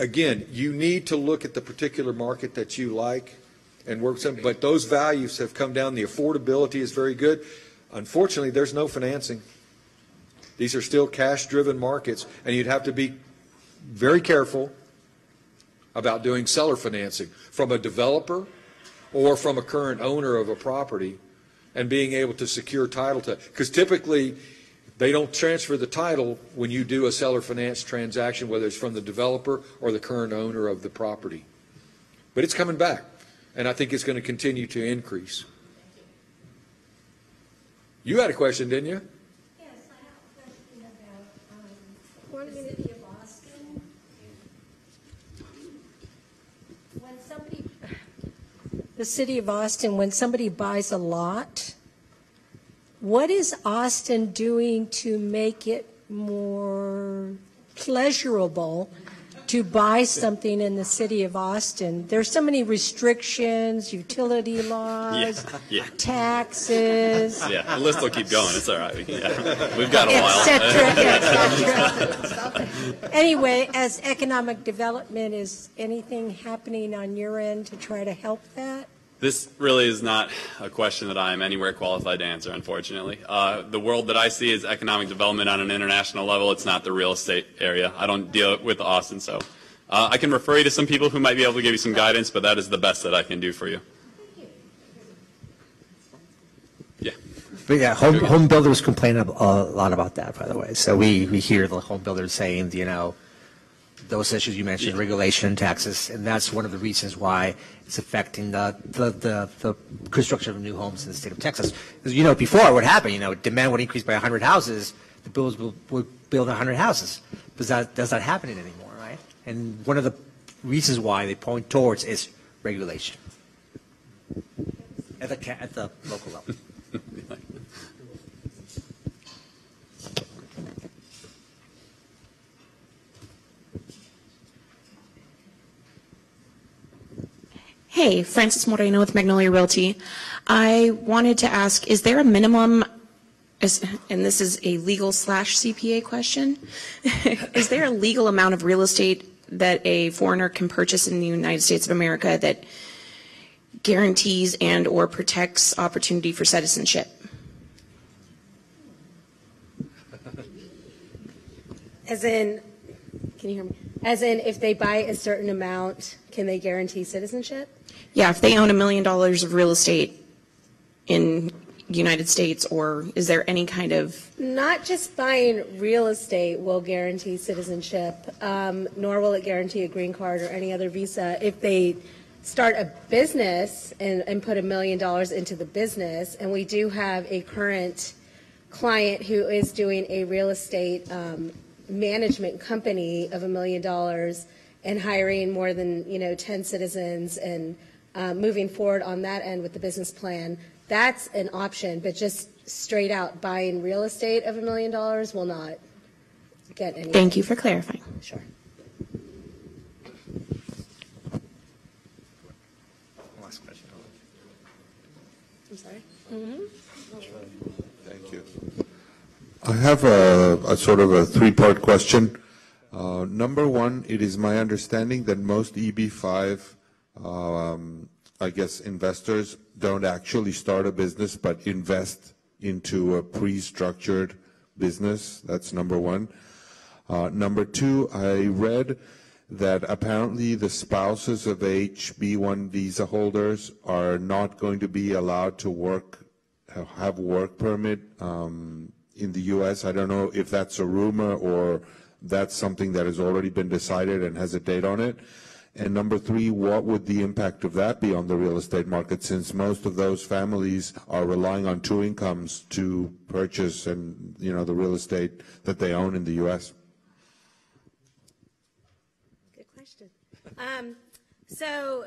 Again, you need to look at the particular market that you like and work some, but those values have come down. The affordability is very good. Unfortunately, there's no financing. These are still cash-driven markets, and you'd have to be very careful about doing seller financing from a developer or from a current owner of a property and being able to secure title to because typically they don't transfer the title when you do a seller finance transaction whether it's from the developer or the current owner of the property but it's coming back and i think it's going to continue to increase you had a question didn't you One um, minute. City of Austin. When somebody, the city of Austin, when somebody buys a lot, what is Austin doing to make it more pleasurable to buy something in the city of Austin? There's so many restrictions, utility laws, Yeah, taxes. yeah. The list will keep going. It's all right. We, yeah. We've got a et while. cetera, et cetera. Anyway, as economic development, is anything happening on your end to try to help that? This really is not a question that I am anywhere qualified to answer, unfortunately. Uh, the world that I see is economic development on an international level. It's not the real estate area. I don't deal with Austin, so uh, I can refer you to some people who might be able to give you some guidance, but that is the best that I can do for you. Yeah. But yeah, home, home builders complain a, a lot about that, by the way. So we, we hear the home builders saying, you know, those issues you mentioned, regulation taxes, and that's one of the reasons why it's affecting the, the, the, the construction of new homes in the state of Texas. Because, you know, before what happened, you know, demand would increase by 100 houses, the builders would, would build 100 houses. But that, that's not happening anymore, right? And one of the reasons why they point towards is regulation at the, at the local level. Hey, Francis Moreno with Magnolia Realty. I wanted to ask, is there a minimum, is- and this is a legal slash CPA question, is there a legal amount of real estate that a foreigner can purchase in the United States of America that guarantees and/or protects opportunity for citizenship? As in, can you hear me? As in, if they buy a certain amount, can they guarantee citizenship? Yeah, if they own a million dollars of real estate in United States, or is there any kind of, Not just buying real estate will guarantee citizenship, um, nor will it guarantee a green card or any other visa. If they start a business and, and put a million dollars into the business, and we do have a current client who is doing a real estate um, management company of a million dollars and hiring more than you know 10 citizens and uh, moving forward on that end with the business plan that's an option but just straight out buying real estate of a million dollars will not get any thank you for clarifying. sure Last question. i'm sorry mm-hmm. I have a, a sort of a three-part question. Uh, number one, it is my understanding that most EB5, um, I guess, investors don't actually start a business but invest into a pre-structured business. That's number one. Uh, number two, I read that apparently the spouses of HB1 visa holders are not going to be allowed to work, have work permit um, in the U.S. I don't know if that's a rumor or that's something that has already been decided and has a date on it. And number three, what would the impact of that be on the real estate market since most of those families are relying on two incomes to purchase and, you know, the real estate that they own in the U.S.? Good question. Um, so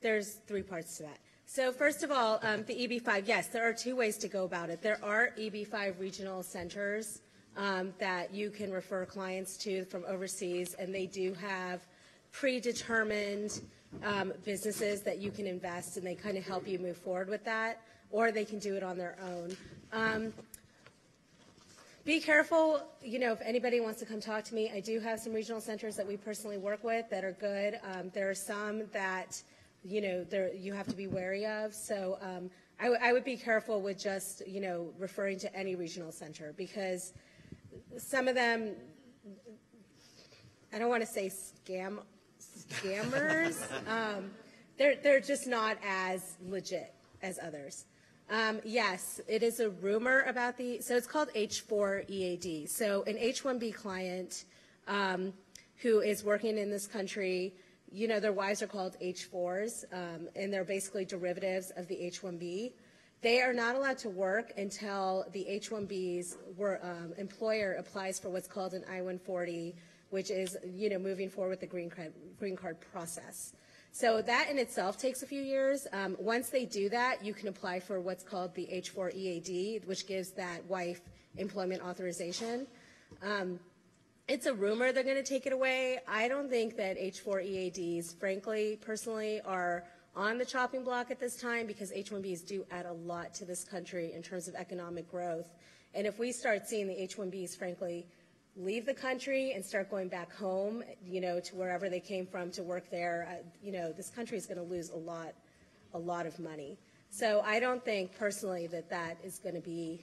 there's three parts to that. So first of all, um, the EB5, yes, there are two ways to go about it. There are EB5 regional centers um, that you can refer clients to from overseas, and they do have predetermined um, businesses that you can invest, and they kind of help you move forward with that, or they can do it on their own. Um, be careful, you know, if anybody wants to come talk to me, I do have some regional centers that we personally work with that are good. Um, there are some that, you know, there, you have to be wary of. So um, I, would be careful with just, you know, referring to any regional center because some of them, I don't want to say scam, scammers. um, they're, they're just not as legit as others. Um, yes, it is a rumor about the, so it's called H4 EAD. So an H1B client um, who is working in this country, you know, their wives are called H4s, um, and they're basically derivatives of the H1B. They are not allowed to work until the H1B's were, um, employer applies for what's called an I-140, which is, you know, moving forward with the green card, green card process. So that in itself takes a few years. Um, once they do that, you can apply for what's called the H-4 EAD, which gives that wife employment authorization. Um, it's a rumor they're going to take it away. I don't think that H-4 EADs, frankly, personally, are on the chopping block at this time because H-1Bs do add a lot to this country in terms of economic growth. And if we start seeing the H-1Bs, frankly, leave the country and start going back home, you know, to wherever they came from to work there, uh, you know, this country is going to lose a lot, a lot of money. So I don't think personally that that is going to be,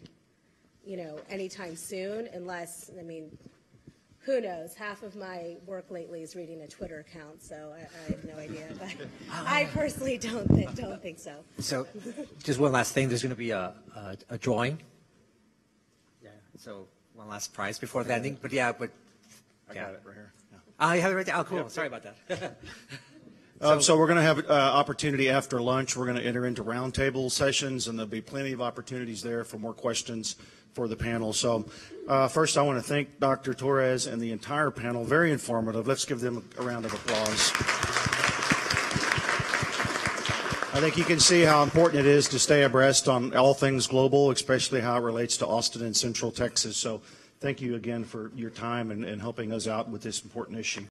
you know, anytime soon, unless, I mean, who knows? Half of my work lately is reading a Twitter account, so I, I have no idea. But I personally don't think, don't think so. So, just one last thing. There's going to be a, a, a drawing. Yeah. So one last prize before the ending. But yeah, but I got it right here. oh, you have it right there. Oh, cool. Sorry about that. Um, so we're going to have uh, opportunity after lunch. We're going to enter into roundtable sessions, and there'll be plenty of opportunities there for more questions for the panel. So uh, first, I want to thank Dr. Torres and the entire panel. Very informative. Let's give them a round of applause. I think you can see how important it is to stay abreast on all things global, especially how it relates to Austin and Central Texas. So thank you again for your time and, and helping us out with this important issue.